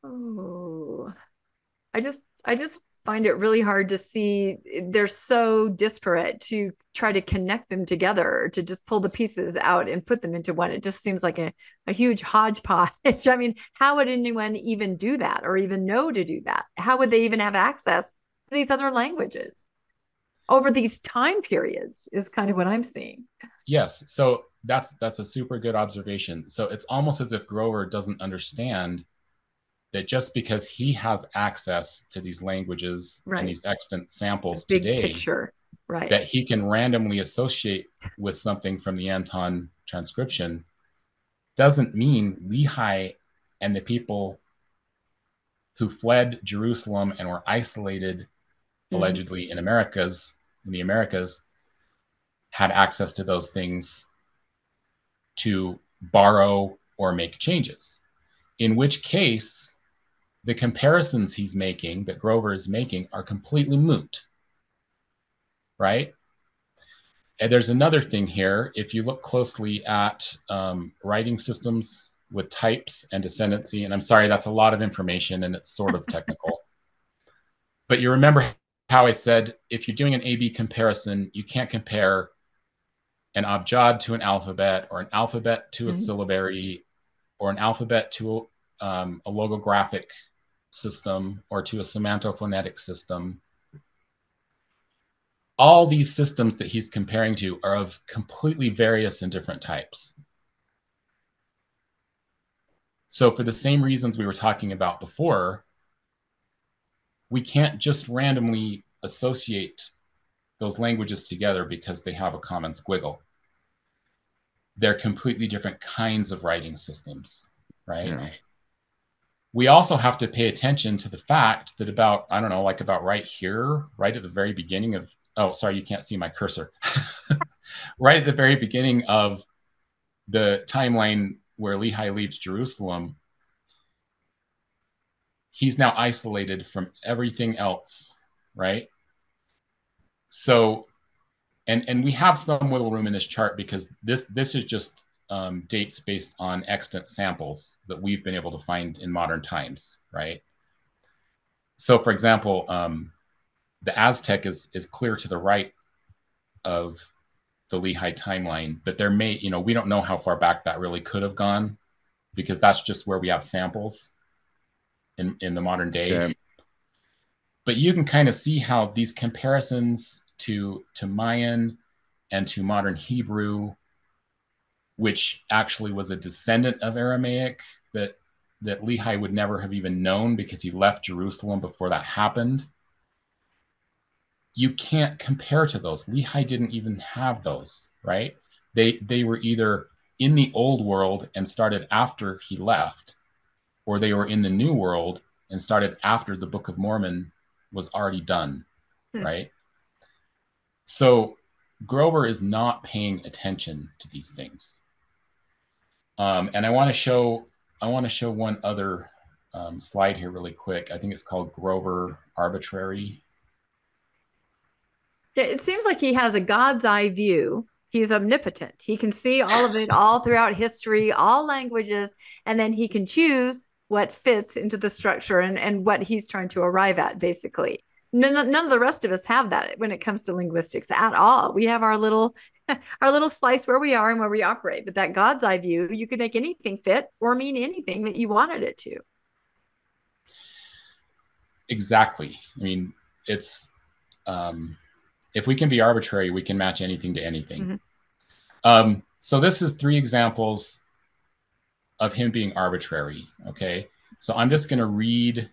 Oh, I just I just find it really hard to see they're so disparate to try to connect them together to just pull the pieces out and put them into one. It just seems like a, a huge hodgepodge. I mean how would anyone even do that or even know to do that? How would they even have access to these other languages? Over these time periods is kind of what i'm seeing. Yes so that's that's a super good observation. So it's almost as if grover doesn't understand that just because he has access to these languages right. and these extant samples big today, picture, right? That he can randomly associate with something from the Anthon transcription doesn't mean Lehi and the people who fled Jerusalem and were isolated mm-hmm. allegedly in Americas in the Americas had access to those things to borrow or make changes. In which case, the comparisons he's making, that Grover is making, are completely moot. Right? And there's another thing here. If you look closely at um, writing systems with types and descendancy, and I'm sorry, that's a lot of information and it's sort of technical. but you remember how I said if you're doing an A B comparison, you can't compare an abjad to an alphabet or an alphabet to a mm-hmm. syllabary or an alphabet to um, a logographic system or to a semantophonetic system. All these systems that he's comparing to are of completely various and different types. So for the same reasons we were talking about before, we can't just randomly associate those languages together because they have a common squiggle. They're completely different kinds of writing systems, right? Yeah we also have to pay attention to the fact that about i don't know like about right here right at the very beginning of oh sorry you can't see my cursor. Right at the very beginning of the timeline where lehi leaves jerusalem he's now isolated from everything else right? So and and we have some wiggle room in this chart because this this is just um, dates based on extant samples that we've been able to find in modern times, right? So, for example, um, the Aztec is is clear to the right of the Lehi timeline, but there may, you know, we don't know how far back that really could have gone because that's just where we have samples in in the modern day. Yeah. But you can kind of see how these comparisons to to Mayan and to modern Hebrew, which actually was a descendant of Aramaic that that Lehi would never have even known because he left Jerusalem before that happened. You can't compare to those. Lehi didn't even have those, right? They they were either in the old world and started after he left, or they were in the new world and started after the Book of Mormon was already done, hmm. right? So Grover is not paying attention to these things. Um, and I want to show I want to show one other um, slide here really quick. I think it's called Grover Arbitrary. It seems like he has a God's eye view. He's omnipotent. He can see all of it all throughout history, all languages, and then he can choose what fits into the structure and, and what he's trying to arrive at, basically none, none of the rest of us have that when it comes to linguistics at all. We have our little our little slice where we are and where we operate. But that God's eye view, you could make anything fit or mean anything that you wanted it to. Exactly. I mean, it's um, if we can be arbitrary, we can match anything to anything. Mm-hmm. Um, so this is three examples of him being arbitrary. Okay. So I'm just going to read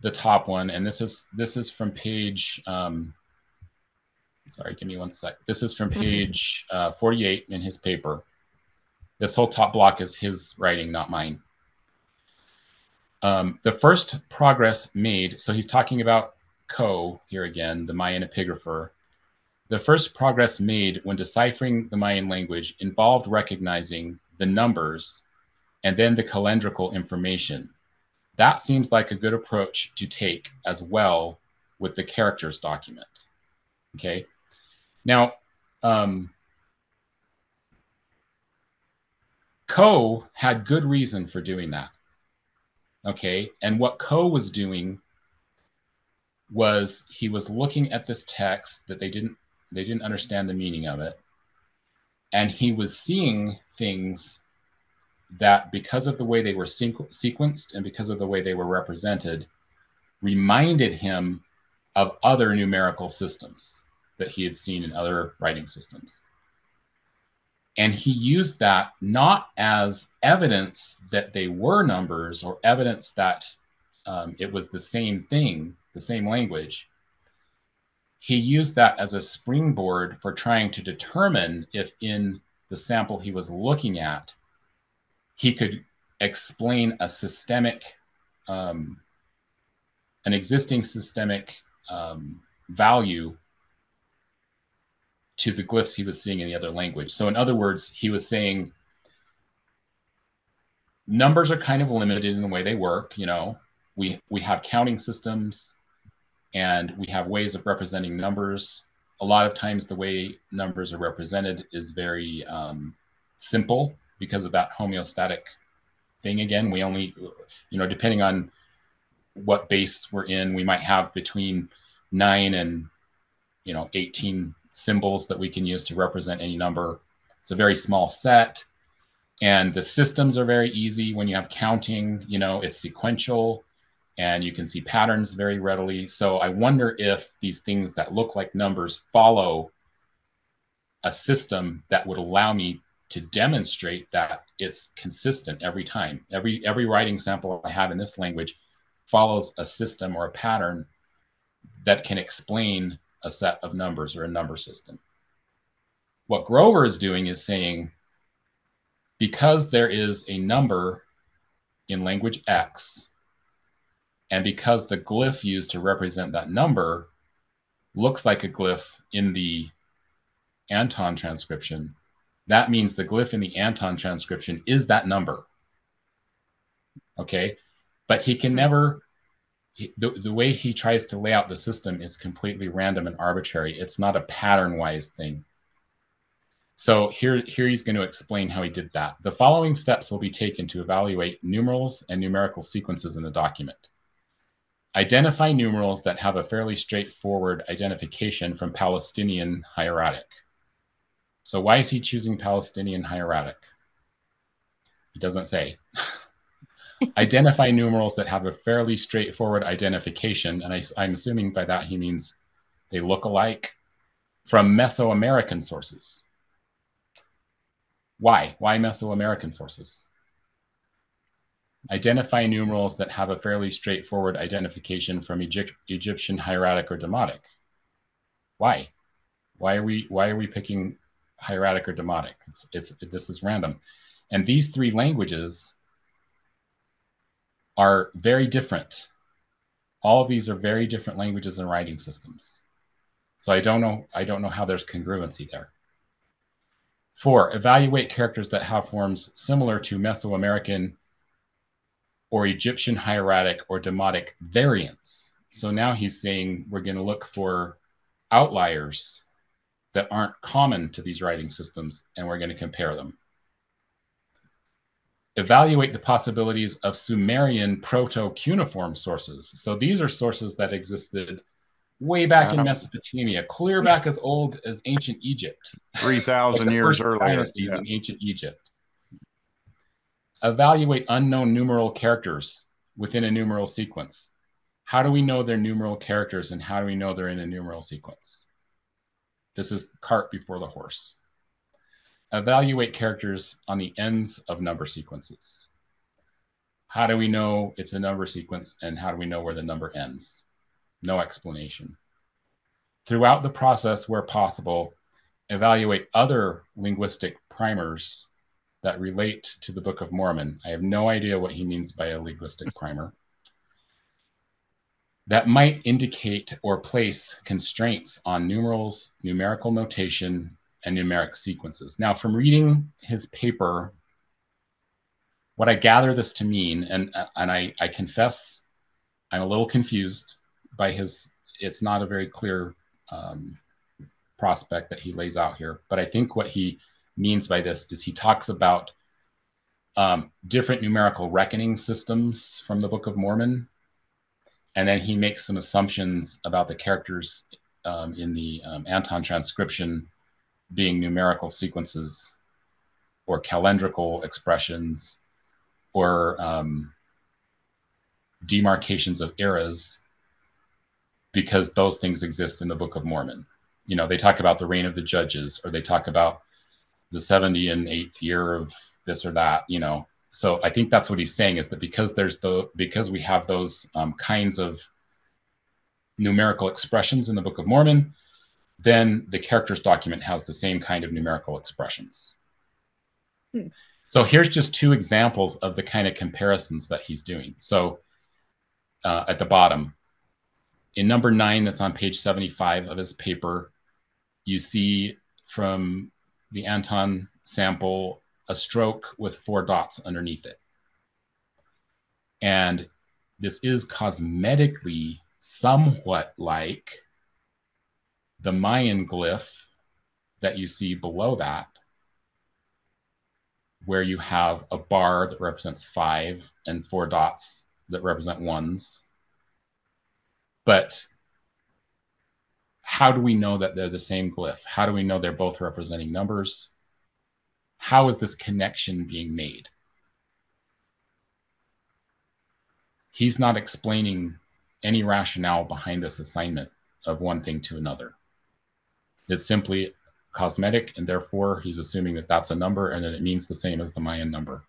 the top one, and this is this is from page. Um, sorry, give me one sec. This is from mm-hmm. page uh, 48 in his paper. This whole top block is his writing, not mine. Um, the first progress made, so he's talking about Coe here again, the Mayan epigrapher. The first progress made when deciphering the Mayan language involved recognizing the numbers and then the calendrical information. That seems like a good approach to take as well with the characters document. Okay. Now, um, Coe had good reason for doing that. Okay. And what Coe was doing was he was looking at this text that they didn't they didn't understand the meaning of it and he was seeing things that because of the way they were sequ- sequenced and because of the way they were represented, reminded him of other numerical systems that he had seen in other writing systems. And he used that not as evidence that they were numbers or evidence that um, it was the same thing, the same language. He used that as a springboard for trying to determine if in the sample he was looking at, he could explain a systemic, um, an existing systemic um, value to the glyphs he was seeing in the other language. So, in other words, he was saying numbers are kind of limited in the way they work. You know, we we have counting systems, and we have ways of representing numbers. A lot of times, the way numbers are represented is very um, simple because of that homeostatic thing again. We only, you know, depending on what base we're in, we might have between nine and, you know, 18 symbols that we can use to represent any number. It's a very small set. And the systems are very easy when you have counting, you know, it's sequential and you can see patterns very readily. So I wonder if these things that look like numbers follow a system that would allow me to demonstrate that it's consistent every time. Every every writing sample I have in this language follows a system or a pattern that can explain a set of numbers or a number system. What Grover is doing is saying because there is a number in language X, and because the glyph used to represent that number looks like a glyph in the Anthon transcription, that means the glyph in the Anthon transcription is that number. Okay. But he can mm-hmm. never, the, the way he tries to lay out the system is completely random and arbitrary. It's not a pattern wise thing. So here, here he's going to explain how he did that. The following steps will be taken to evaluate numerals and numerical sequences in the document. Identify numerals that have a fairly straightforward identification from Palestinian hieratic. So why is he choosing Palestinian hieratic? He doesn't say. Identify numerals that have a fairly straightforward identification, and I, I'm assuming by that he means they look alike from Mesoamerican sources. Why? Why Mesoamerican sources? Identify numerals that have a fairly straightforward identification from Egypt, Egyptian hieratic or demotic. Why? Why are we why are we picking hieratic or demotic? It's, it's this is random, and these three languages are very different. All of these are very different languages and writing systems. So I don't know I don't know how there's congruency there. Four, evaluate characters that have forms similar to Mesoamerican or Egyptian hieratic or demotic variants. So now he's saying we're going to look for outliers that aren't common to these writing systems and we're going to compare them. Evaluate the possibilities of Sumerian proto cuneiform sources. So these are sources that existed way back wow. in Mesopotamia, clear back as old as ancient Egypt. 3,000 like years earlier. Dynasties yeah. in ancient Egypt. Evaluate unknown numeral characters within a numeral sequence. How do we know they're numeral characters and how do we know they're in a numeral sequence? This is cart before the horse. Evaluate characters on the ends of number sequences. How do we know it's a number sequence and how do we know where the number ends? no explanation. Throughout the process, where possible, evaluate other linguistic primers that relate to the Book of Mormon. I have no idea what he means by a linguistic primer. That might indicate or place constraints on numerals, numerical notation, and numeric sequences. Now, from reading his paper, what I gather this to mean, and, and I, I confess I'm a little confused by his, it's not a very clear um, prospect that he lays out here. But I think what he means by this is he talks about um, different numerical reckoning systems from the Book of Mormon. And then he makes some assumptions about the characters um, in the um, Anthon transcription being numerical sequences or calendrical expressions or um, demarcations of eras because those things exist in the Book of Mormon. You know, they talk about the reign of the judges, or they talk about the 70 and eighth year of this or that, you know. So I think that's what he's saying is that because there's the because we have those um, kinds of numerical expressions in the Book of Mormon, then the characters document has the same kind of numerical expressions. Hmm. So here's just two examples of the kind of comparisons that he's doing. So uh, at the bottom, in number nine, that's on page 75 of his paper, you see from the Anthon sample a stroke with four dots underneath it. And this is cosmetically somewhat like the Mayan glyph that you see below that, where you have a bar that represents five and four dots that represent ones. But how do we know that they're the same glyph? How do we know they're both representing numbers? How is this connection being made? He's not explaining any rationale behind this assignment of one thing to another. It's simply cosmetic, and therefore he's assuming that that's a number and that it means the same as the Mayan number.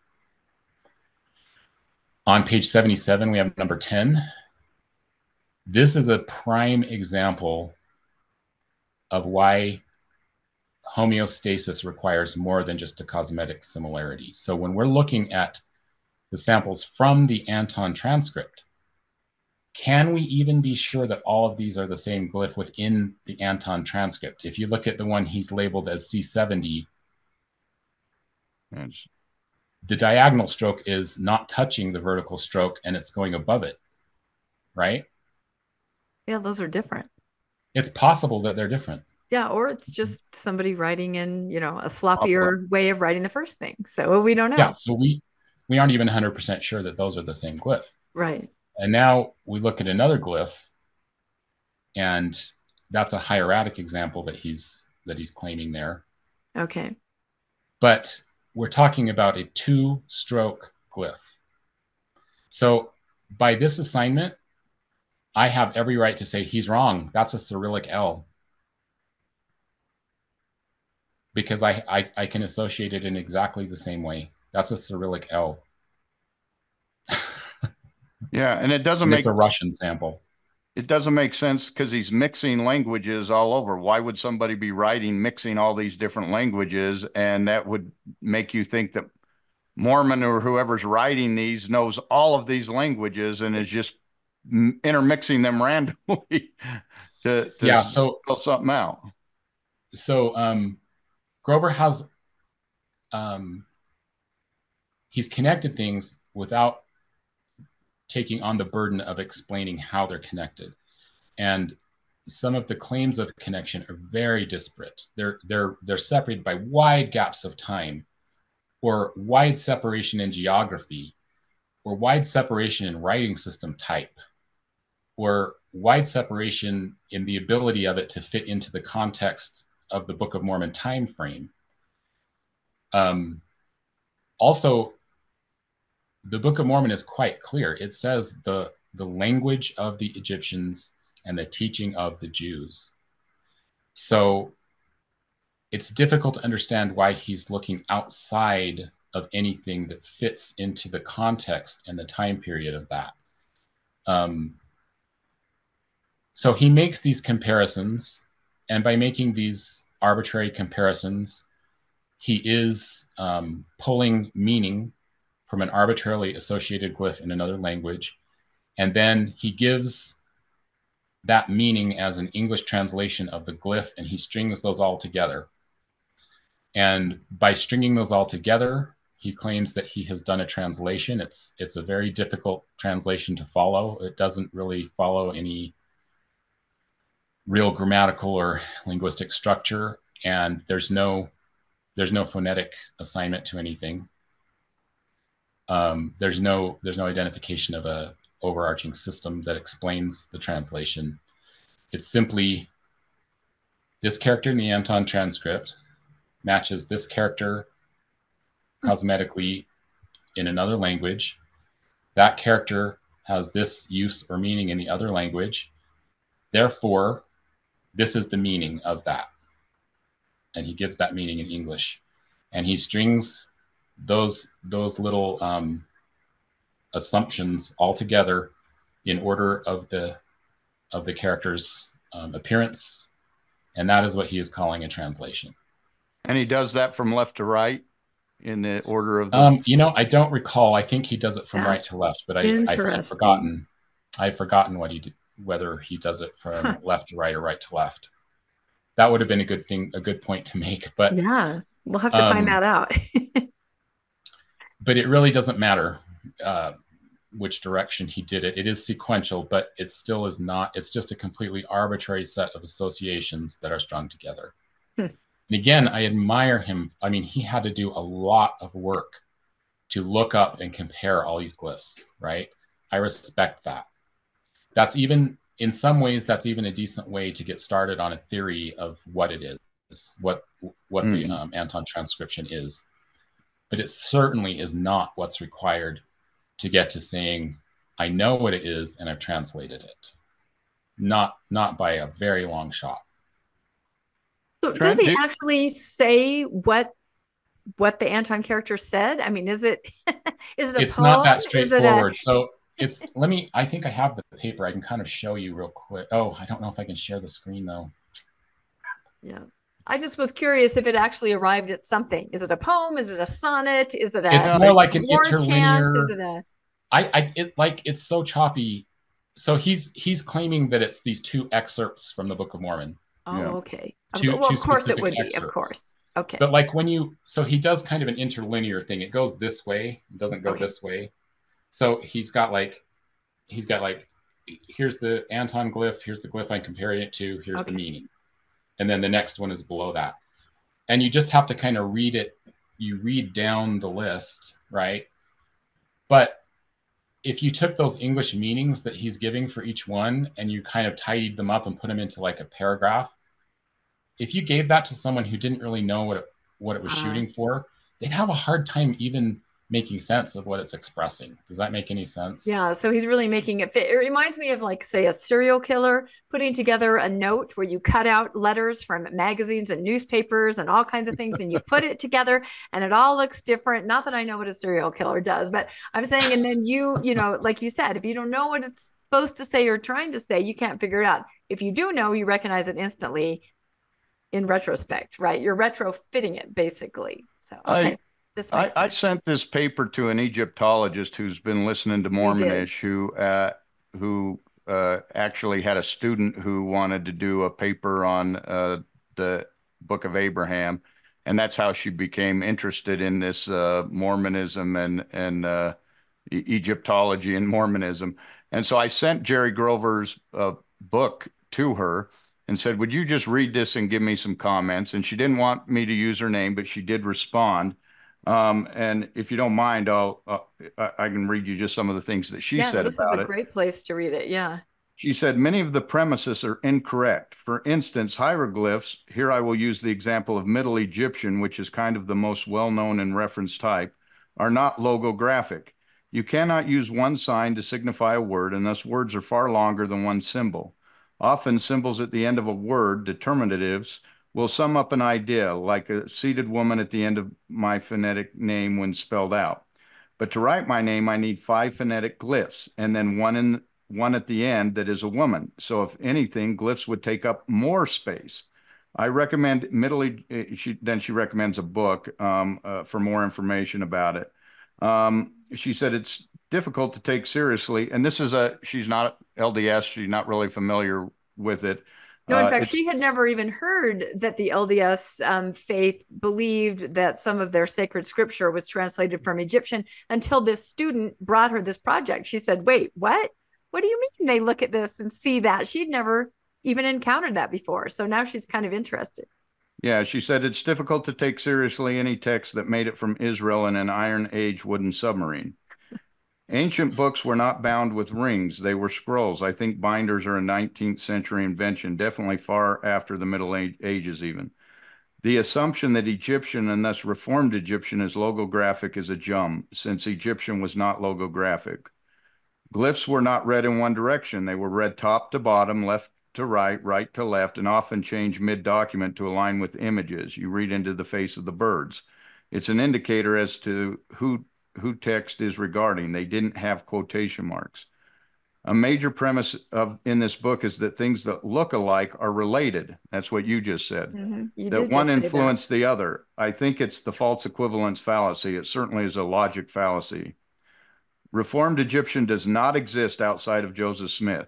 On page 77, we have number 10. This is a prime example of why homeostasis requires more than just a cosmetic similarity. So when we're looking at the samples from the Anthon transcript, can we even be sure that all of these are the same glyph within the Anthon transcript? If you look at the one he's labeled as C70, the diagonal stroke is not touching the vertical stroke and it's going above it, right? Yeah, those are different. It's possible that they're different. Yeah, or it's just somebody writing in, you know, a sloppier way of writing the first thing. So we don't know. Yeah, so we we aren't even 100% sure that those are the same glyph. Right. And now we look at another glyph and that's a hieratic example that he's that he's claiming there. Okay. But we're talking about a two-stroke glyph. So by this assignment, I have every right to say he's wrong. That's a Cyrillic L. Because I, I, I can associate it in exactly the same way. That's a Cyrillic L. yeah, and it doesn't and make it's a Russian sample. It doesn't make sense because he's mixing languages all over. Why would somebody be writing mixing all these different languages? And that would make you think that Mormon or whoever's writing these knows all of these languages and is just intermixing them randomly to, to yeah, so, spell something out. So um, Grover has um, he's connected things without taking on the burden of explaining how they're connected. And some of the claims of connection are very disparate. They're they're they're separated by wide gaps of time or wide separation in geography or wide separation in writing system type or wide separation in the ability of it to fit into the context of the Book of Mormon time frame. Um, also, the Book of Mormon is quite clear. It says the the language of the Egyptians and the teaching of the Jews. So it's difficult to understand why he's looking outside of anything that fits into the context and the time period of that. Um, so he makes these comparisons, and by making these arbitrary comparisons, he is um, pulling meaning from an arbitrarily associated glyph in another language. And then he gives that meaning as an English translation of the glyph, and he strings those all together. And by stringing those all together, he claims that he has done a translation. It's it's a very difficult translation to follow. It doesn't really follow any real grammatical or linguistic structure, and there's no there's no phonetic assignment to anything um, there's no there's no identification of a overarching system that explains the translation. It's simply this character in the Anthon transcript matches this character cosmetically in another language. That character has this use or meaning in the other language. Therefore, this is the meaning of that. And he gives that meaning in English. And he strings those those little um, assumptions all together in order of the of the character's um, appearance, and that is what he is calling a translation. And he does that from left to right in the order of the. Um, you know, I don't recall. I think he does it from That's right to left, but I, I have forgotten. I've forgotten what he did, whether he does it from huh. left to right or right to left. That would have been a good thing, a good point to make. But yeah, we'll have to um, find that out. but it really doesn't matter uh, which direction he did it. It is sequential, but it still is not. It's just a completely arbitrary set of associations that are strung together. Hmm. And again, I admire him. I mean, he had to do a lot of work to look up and compare all these glyphs, right? I respect that. That's even, in some ways, that's even a decent way to get started on a theory of what it is, what what mm. the hmm. um, Anthon transcription is but it certainly is not what's required to get to saying i know what it is and i've translated it. Not not by a very long shot. So does he actually say what what the Anthon character said? I mean is it is it it's poem? not that straightforward a... so it's let me i think i have the paper. I can kind of show you real quick. Oh i don't know if i can share the screen though. Yeah I just was curious if it actually arrived at something. Is it a poem? Is it a sonnet? Is it a? It's more like an interlinear. Is it a? I, I, it like it's so choppy. So he's he's claiming that it's these two excerpts from the Book of Mormon. Oh, yeah. okay. Uh, two, well, two of course it would excerpts. be. Of course. Okay. But like when you, so he does kind of an interlinear thing. It goes this way. It doesn't go okay. this way. So he's got like, he's got like, here's the Anthon glyph. Here's the glyph I'm comparing it to. Here's okay. the meaning and then the next one is below that. And you just have to kind of read it. You read down the list, right? But if you took those English meanings that he's giving for each one and you kind of tidied them up and put them into like a paragraph, if you gave that to someone who didn't really know what it, what it was uh, shooting for, they'd have a hard time even making sense of what it's expressing. Does that make any sense? Yeah. So he's really making it fit. It reminds me of like, say, a serial killer putting together a note where you cut out letters from magazines and newspapers and all kinds of things and you put it together and it all looks different. Not that I know what a serial killer does, but I'm saying, and then you, you know, like you said, if you don't know what it's supposed to say or trying to say, you can't figure it out. If you do know, you recognize it instantly in retrospect, right? You're retrofitting it basically. So, okay. I- I, I, sent this paper to an Egyptologist who's been listening to Mormonish, who uh, who uh, actually had a student who wanted to do a paper on uh, the Book of Abraham, and that's how she became interested in this uh, Mormonism and and uh, Egyptology and Mormonism. And so I sent Jerry Grover's uh, book to her and said, "Would you just read this and give me some comments?" And she didn't want me to use her name, but she did respond. Um, and if you don't mind, I'll uh, I can read you just some of the things that she yeah, said this about is a it. great place to read it. Yeah. She said many of the premises are incorrect. For instance, hieroglyphs. Here I will use the example of Middle Egyptian, which is kind of the most well-known and reference type, are not logographic. You cannot use one sign to signify a word, and thus words are far longer than one symbol. Often symbols at the end of a word, determinatives, will sum up an idea like a seated woman at the end of my phonetic name when spelled out. But to write my name, I need five phonetic glyphs and then one in one at the end that is a woman. So if anything, glyphs would take up more space. I recommend Middle. Eh, she, then she recommends a book um, uh, for more information about it. Um, she said it's difficult to take seriously, and this is a. She's not LDS. She's not really familiar with it. No, in uh, fact, she had never even heard that the LDS um, faith believed that some of their sacred scripture was translated from Egyptian until this student brought her this project. She said, Wait, what? What do you mean they look at this and see that? She'd never even encountered that before. So now she's kind of interested. Yeah, she said it's difficult to take seriously any text that made it from Israel in an Iron Age wooden submarine. Ancient books were not bound with rings, they were scrolls. I think binders are a 19th century invention, definitely far after the Middle Ages, even. The assumption that Egyptian and thus Reformed Egyptian is logographic is a jump, since Egyptian was not logographic. Glyphs were not read in one direction, they were read top to bottom, left to right, right to left, and often changed mid document to align with images. You read into the face of the birds. It's an indicator as to who who text is regarding. They didn't have quotation marks. A major premise of in this book is that things that look alike are related. That's what you just said. Mm-hmm. You that one influenced the other. I think it's the false equivalence fallacy. It certainly is a logic fallacy. Reformed Egyptian does not exist outside of Joseph Smith.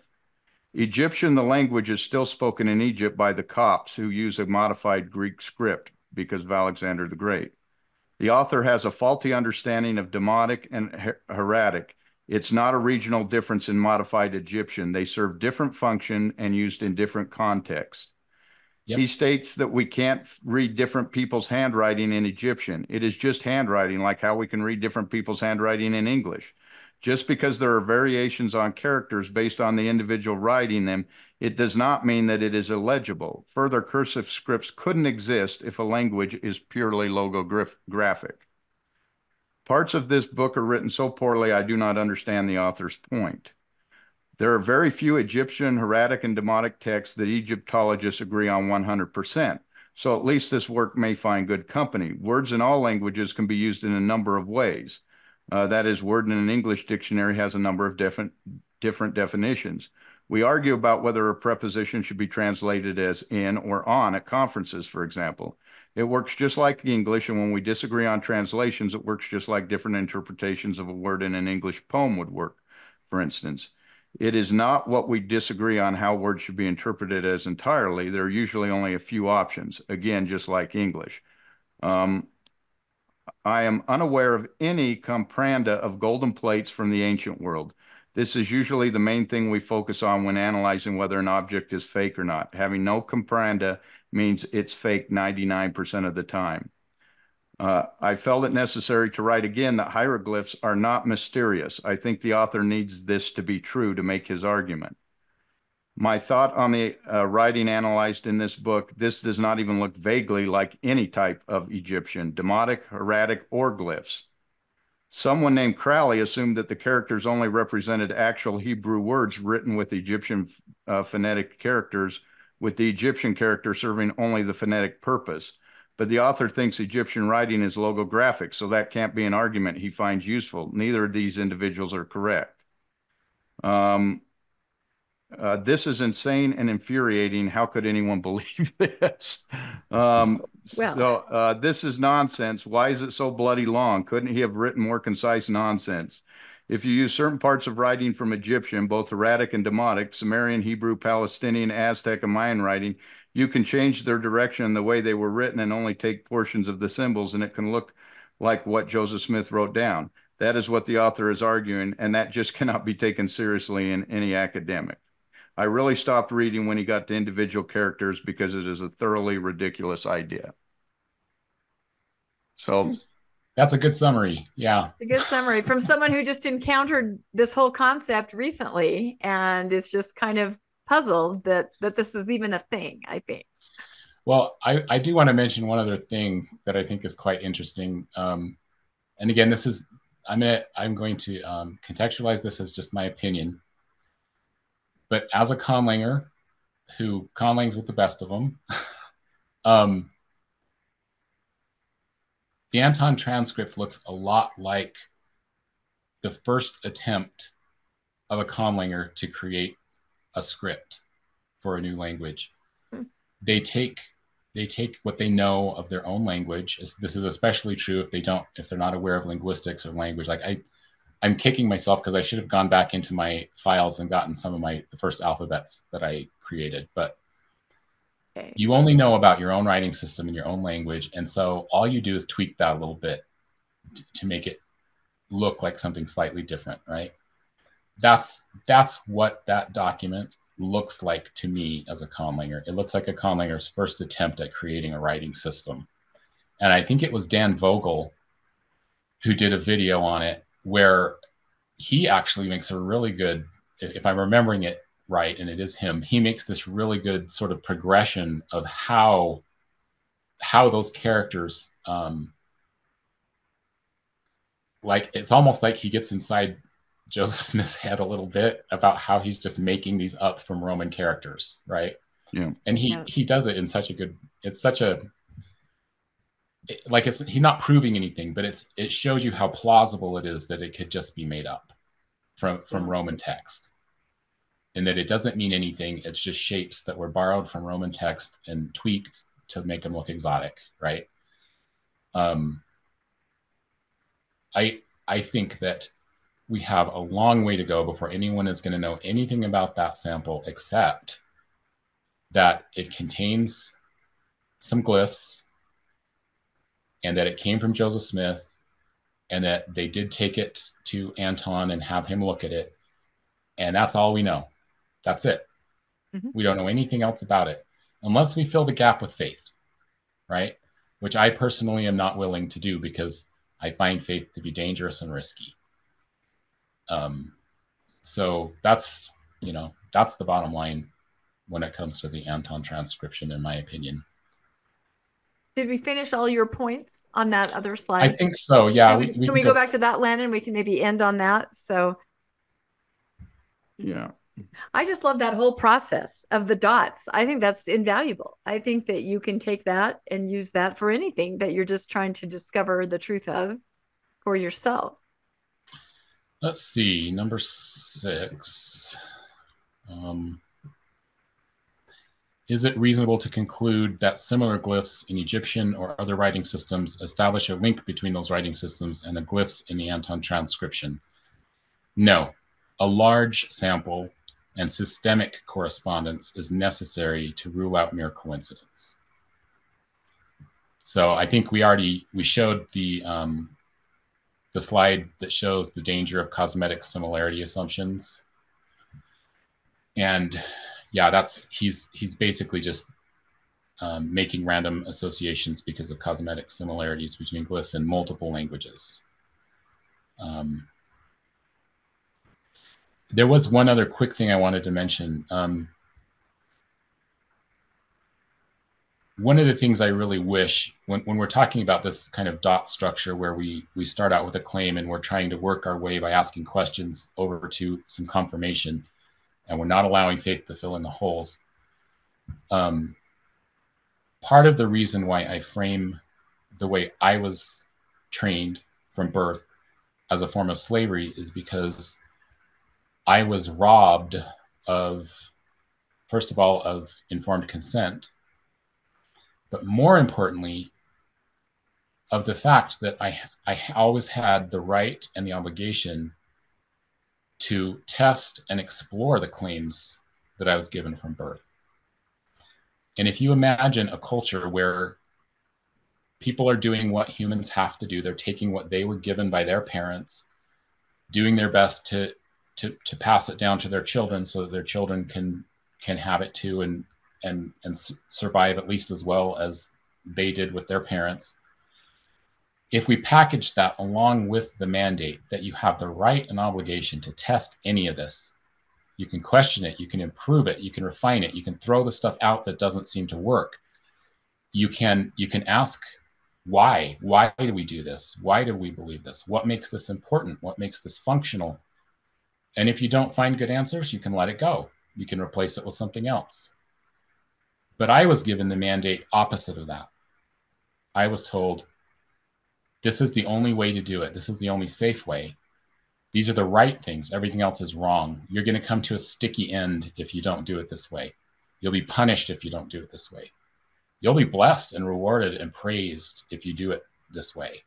Egyptian, the language, is still spoken in Egypt by the Copts who use a modified Greek script because of Alexander the Great. The author has a faulty understanding of Demotic and Hieratic. It's not a regional difference in modified Egyptian. They serve different function and used in different contexts. Yep. He states that we can't read different people's handwriting in Egyptian. It is just handwriting, like how we can read different people's handwriting in English. Just because there are variations on characters based on the individual writing them, it does not mean that it is illegible. Further, cursive scripts couldn't exist if a language is purely logographic. Parts of this book are written so poorly I do not understand the author's point. There are very few Egyptian, hieratic, and demotic texts that Egyptologists agree on 100%. So at least this work may find good company. Words in all languages can be used in a number of ways. Uh, that is, word in an English dictionary has a number of different, different definitions. We argue about whether a preposition should be translated as in or on at conferences, for example. It works just like English, and when we disagree on translations, it works just like different interpretations of a word in an English poem would work, for instance. It is not what we disagree on how words should be interpreted as entirely. There are usually only a few options, again, just like English. Um, I am unaware of any compranda of golden plates from the ancient world. This is usually the main thing we focus on when analyzing whether an object is fake or not. Having no comprenda means it's fake 99% of the time. Uh, I felt it necessary to write again that hieroglyphs are not mysterious. I think the author needs this to be true to make his argument. My thought on the uh, writing analyzed in this book this does not even look vaguely like any type of Egyptian, demotic, hieratic, or glyphs. Someone named Crowley assumed that the characters only represented actual Hebrew words written with Egyptian uh, phonetic characters, with the Egyptian character serving only the phonetic purpose. But the author thinks Egyptian writing is logographic, so that can't be an argument he finds useful. Neither of these individuals are correct. Um, uh, this is insane and infuriating. How could anyone believe this? Um, well. So uh, this is nonsense. Why is it so bloody long? Couldn't he have written more concise nonsense? If you use certain parts of writing from Egyptian, both Hieratic and Demotic, Sumerian, Hebrew, Palestinian, Aztec, and Mayan writing, you can change their direction and the way they were written and only take portions of the symbols, and it can look like what Joseph Smith wrote down. That is what the author is arguing, and that just cannot be taken seriously in any academic. I really stopped reading when he got to individual characters because it is a thoroughly ridiculous idea. So that's a good summary. Yeah. A good summary from someone who just encountered this whole concept recently and is just kind of puzzled that that this is even a thing, I think. Well, I, I do want to mention one other thing that I think is quite interesting. Um, and again, this is I'm gonna, I'm going to um, contextualize this as just my opinion but as a conlanger who conlangs with the best of them, um, the Anthon transcript looks a lot like the first attempt of a conlanger to create a script for a new language. Hmm. They take they take what they know of their own language. This is especially true if they don't if they're not aware of linguistics or language. Like I I'm kicking myself because I should have gone back into my files and gotten some of my the first alphabets that I created. But okay. you only know about your own writing system and your own language, and so all you do is tweak that a little bit t- to make it look like something slightly different, right? That's that's what that document looks like to me as a conlanger. It looks like a conlanger's first attempt at creating a writing system. And I think it was Dan Vogel who did a video on it where he actually makes a really good, if I'm remembering it right, and it is him, he makes this really good sort of progression of how how those characters um, like it's almost like he gets inside Joseph Smith's head a little bit about how he's just making these up from Roman characters, right? Yeah. And he yeah. he does it in such a good it's such a like it's he's not proving anything, but it's it shows you how plausible it is that it could just be made up from from Roman text, and that it doesn't mean anything. It's just shapes that were borrowed from Roman text and tweaked to make them look exotic, right? Um, I I think that we have a long way to go before anyone is going to know anything about that sample except that it contains some glyphs and that it came from Joseph Smith and that they did take it to Anthon and have him look at it. And that's all we know. That's it. Mm-hmm. We don't know anything else about it unless we fill the gap with faith, right? Which I personally am not willing to do because I find faith to be dangerous and risky. Um, so that's, you know, that's the bottom line when it comes to the Anthon transcription, in my opinion. Did we finish all your points on that other slide? I think so. Yeah. Can we, we, we can we go, go back to that, Len, and we can maybe end on that? So, yeah. I just love that whole process of the dots. I think that's invaluable. I think that you can take that and use that for anything that you're just trying to discover the truth of for yourself. Let's see, number six. Um, is it reasonable to conclude that similar glyphs in Egyptian or other writing systems establish a link between those writing systems and the glyphs in the Anthon transcription? No. A large sample and systemic correspondence is necessary to rule out mere coincidence. So I think we already we showed the um, the slide that shows the danger of cosmetic similarity assumptions. And yeah, that's he's he's basically just um, making random associations because of cosmetic similarities between glyphs in multiple languages. Um, there was one other quick thing I wanted to mention. Um, one of the things I really wish when, when we're talking about this kind of dot structure where we we start out with a claim and we're trying to work our way by asking questions over to some confirmation and we're not allowing faith to fill in the holes. Um, part of the reason why I frame the way I was trained from birth as a form of slavery is because I was robbed of, first of all, of informed consent but more importantly, of the fact that I, I always had the right and the obligation to test and explore the claims that I was given from birth. And if you imagine a culture where people are doing what humans have to do, they're taking what they were given by their parents, doing their best to to to pass it down to their children so that their children can can have it too and and and survive at least as well as they did with their parents if we package that along with the mandate that you have the right and obligation to test any of this you can question it you can improve it you can refine it you can throw the stuff out that doesn't seem to work. You can you can ask why why do we do this? Why do we believe this? What makes this important? What makes this functional? And if you don't find good answers you can let it go. You can replace it with something else. But I was given the mandate opposite of that. I was told, this is the only way to do it. This is the only safe way. These are the right things. Everything else is wrong. You're going to come to a sticky end if you don't do it this way. You'll be punished if you don't do it this way. You'll be blessed and rewarded and praised if you do it this way.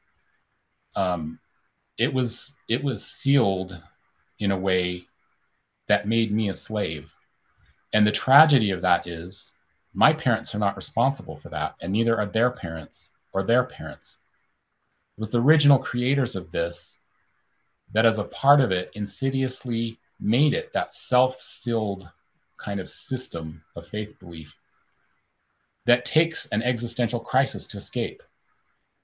Um, it was it was sealed in a way that made me a slave. And the tragedy of that is my parents are not responsible for that, and neither are their parents or their parents. It was the original creators of this that, as a part of it, insidiously made it that self sealed kind of system of faith belief that takes an existential crisis to escape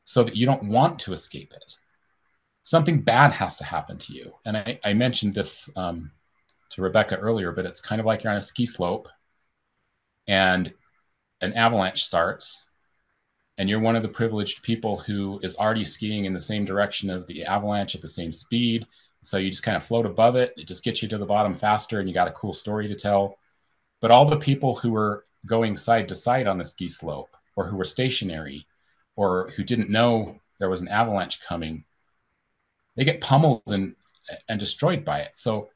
so that you don't want to escape it. Something bad has to happen to you. And I, I mentioned this um, to Rebecca earlier, but it's kind of like you're on a ski slope and an avalanche starts and you're one of the privileged people who is already skiing in the same direction of the avalanche at the same speed. So you just kind of float above it. It just gets you to the bottom faster and you got a cool story to tell. But all the people who were going side to side on the ski slope or who were stationary or who didn't know there was an avalanche coming they get pummeled and and destroyed by it. So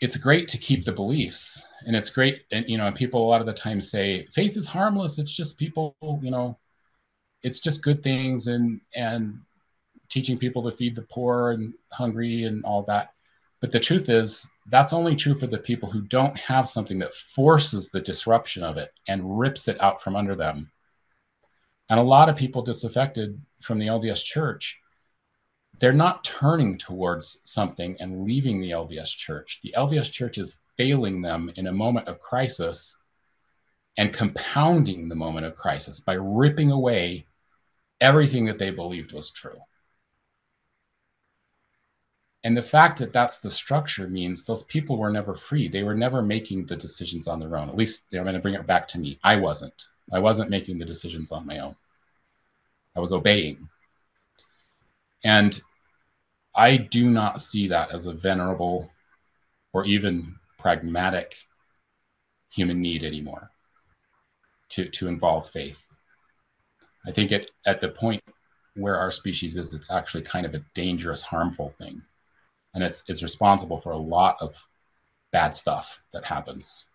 it's great to keep the beliefs and it's great and you know and people a lot of the time say faith is harmless. It's just people you know it's just good things and and teaching people to feed the poor and hungry and all that but the truth is that's only true for the people who don't have something that forces the disruption of it and rips it out from under them and a lot of people disaffected from the lds church they're not turning towards something and leaving the LDS church. The LDS church is failing them in a moment of crisis and compounding the moment of crisis by ripping away everything that they believed was true. And the fact that that's the structure means those people were never free. They were never making the decisions on their own. At least I'm going to bring it back to me. I wasn't. I wasn't making the decisions on my own. I was obeying. And I do not see that as a venerable or even pragmatic human need anymore to, to involve faith. I think it, at the point where our species is, it's actually kind of a dangerous, harmful thing. And it's, it's responsible for a lot of bad stuff that happens.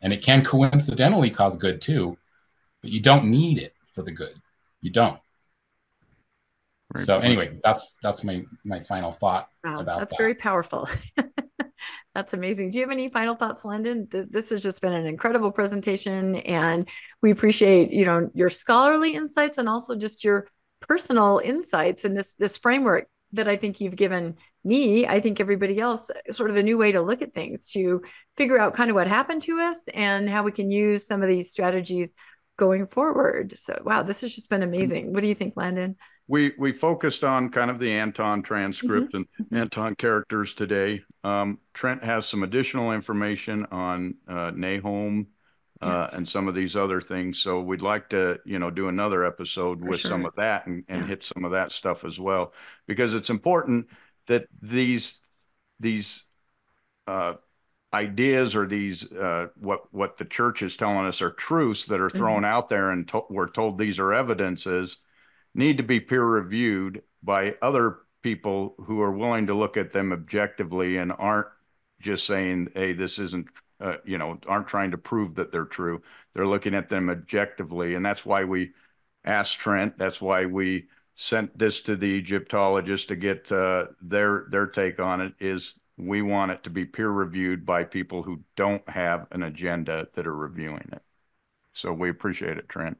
And it can coincidentally cause good too, but you don't need it for the good. You don't. Very so anyway, that's that's my my final thought wow, about that's that. very powerful. that's amazing. Do you have any final thoughts, Landon? This has just been an incredible presentation, and we appreciate you know your scholarly insights and also just your personal insights and this this framework that I think you've given me, I think everybody else, sort of a new way to look at things to figure out kind of what happened to us and how we can use some of these strategies going forward. So, wow, this has just been mm-hmm. amazing. What do you think, Landon? We we focused on kind of the Anthon transcript mm-hmm. and mm-hmm. Anthon characters today. Um, Trent has some additional information on uh, Nahom uh, and some of these other things. So we'd like to, you know, do another episode For with sure. some of that and, and yeah. hit some of that stuff as well, because it's important that these these uh, ideas or these uh, what what the church is telling us are truths that are thrown mm-hmm. out there and to- we're told these are evidences need to be peer reviewed by other people who are willing to look at them objectively and aren't just saying, "Hey, this isn't uh, you know, aren't trying to prove that they're true. They're looking at them objectively, and that's why we asked Trent. That's why we sent this to the Egyptologist to get uh, their their take on it. Is we want it to be peer reviewed by people who don't have an agenda that are reviewing it. So we appreciate it, Trent.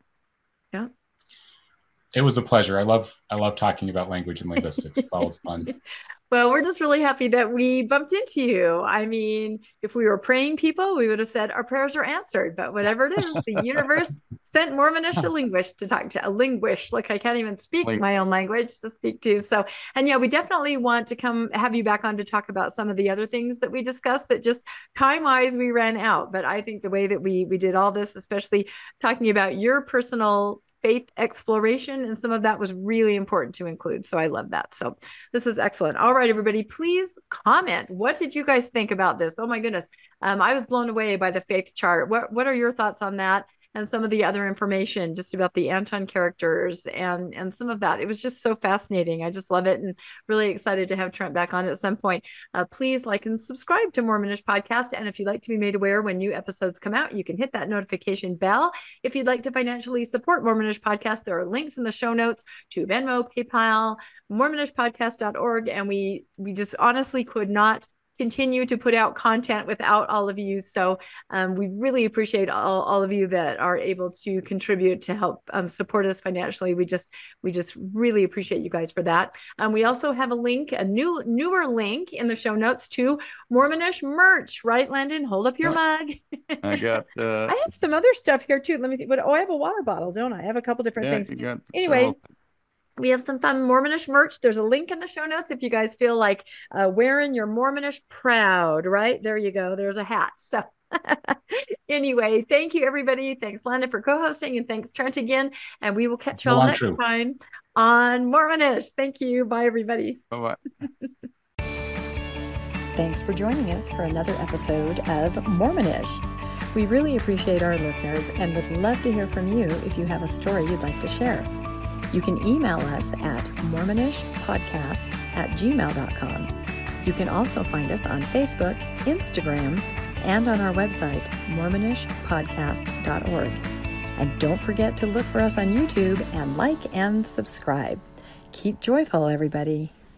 It was a pleasure. I love I love talking about language and linguistics. It's always fun. Well, we're just really happy that we bumped into you. I mean, if we were praying people, we would have said our prayers are answered. But whatever it is, the universe sent Mormonish a linguist to talk to a linguist. Like I can't even speak my own language to speak to. So, and yeah, we definitely want to come have you back on to talk about some of the other things that we discussed. That just time wise we ran out. But I think the way that we we did all this, especially talking about your personal faith exploration and some of that was really important to include so i love that. So this is excellent. All right everybody please comment. What did you guys think about this? Oh my goodness. Um, i was blown away by the faith chart. What, what are your thoughts on that and some of the other information just about the Anthon characters and and some of that. It was just so fascinating. I just love it and really excited to have Trent back on at some point. Uh, please like and subscribe to Mormonish Podcast. And if you'd like to be made aware when new episodes come out, you can hit that notification bell. If you'd like to financially support Mormonish Podcast, there are links in the show notes to Venmo, PayPal, mormonishpodcast.org. And we we just honestly could not continue to put out content without all of you. So um, we really appreciate all, all of you that are able to contribute to help um, support us financially. We just we just really appreciate you guys for that. Um, we also have a link, a new newer link in the show notes to Mormonish merch. Right, Landon? Hold up your mug. I got. Uh... I have some other stuff here too. Let me think. But oh, I have a water bottle, don't I? I have a couple different yeah, things. Anyway. Several we have some fun Mormonish merch. There's a link in the show notes if you guys feel like uh, wearing your Mormonish proud, right? There you go. There's a hat. So, anyway, thank you, everybody. Thanks, Lana, for co hosting, and thanks, Trent, again. And we will catch you all next true. time on Mormonish. Thank you. Bye, everybody. Bye bye. thanks for joining us for another episode of Mormonish. We really appreciate our listeners and would love to hear from you if you have a story you'd like to share. You can email us at mormonishpodcast at gmail.com. You can also find us on Facebook, Instagram, and on our website, mormonishpodcast.org. And don't forget to look for us on YouTube and like and subscribe. Keep joyful, everybody.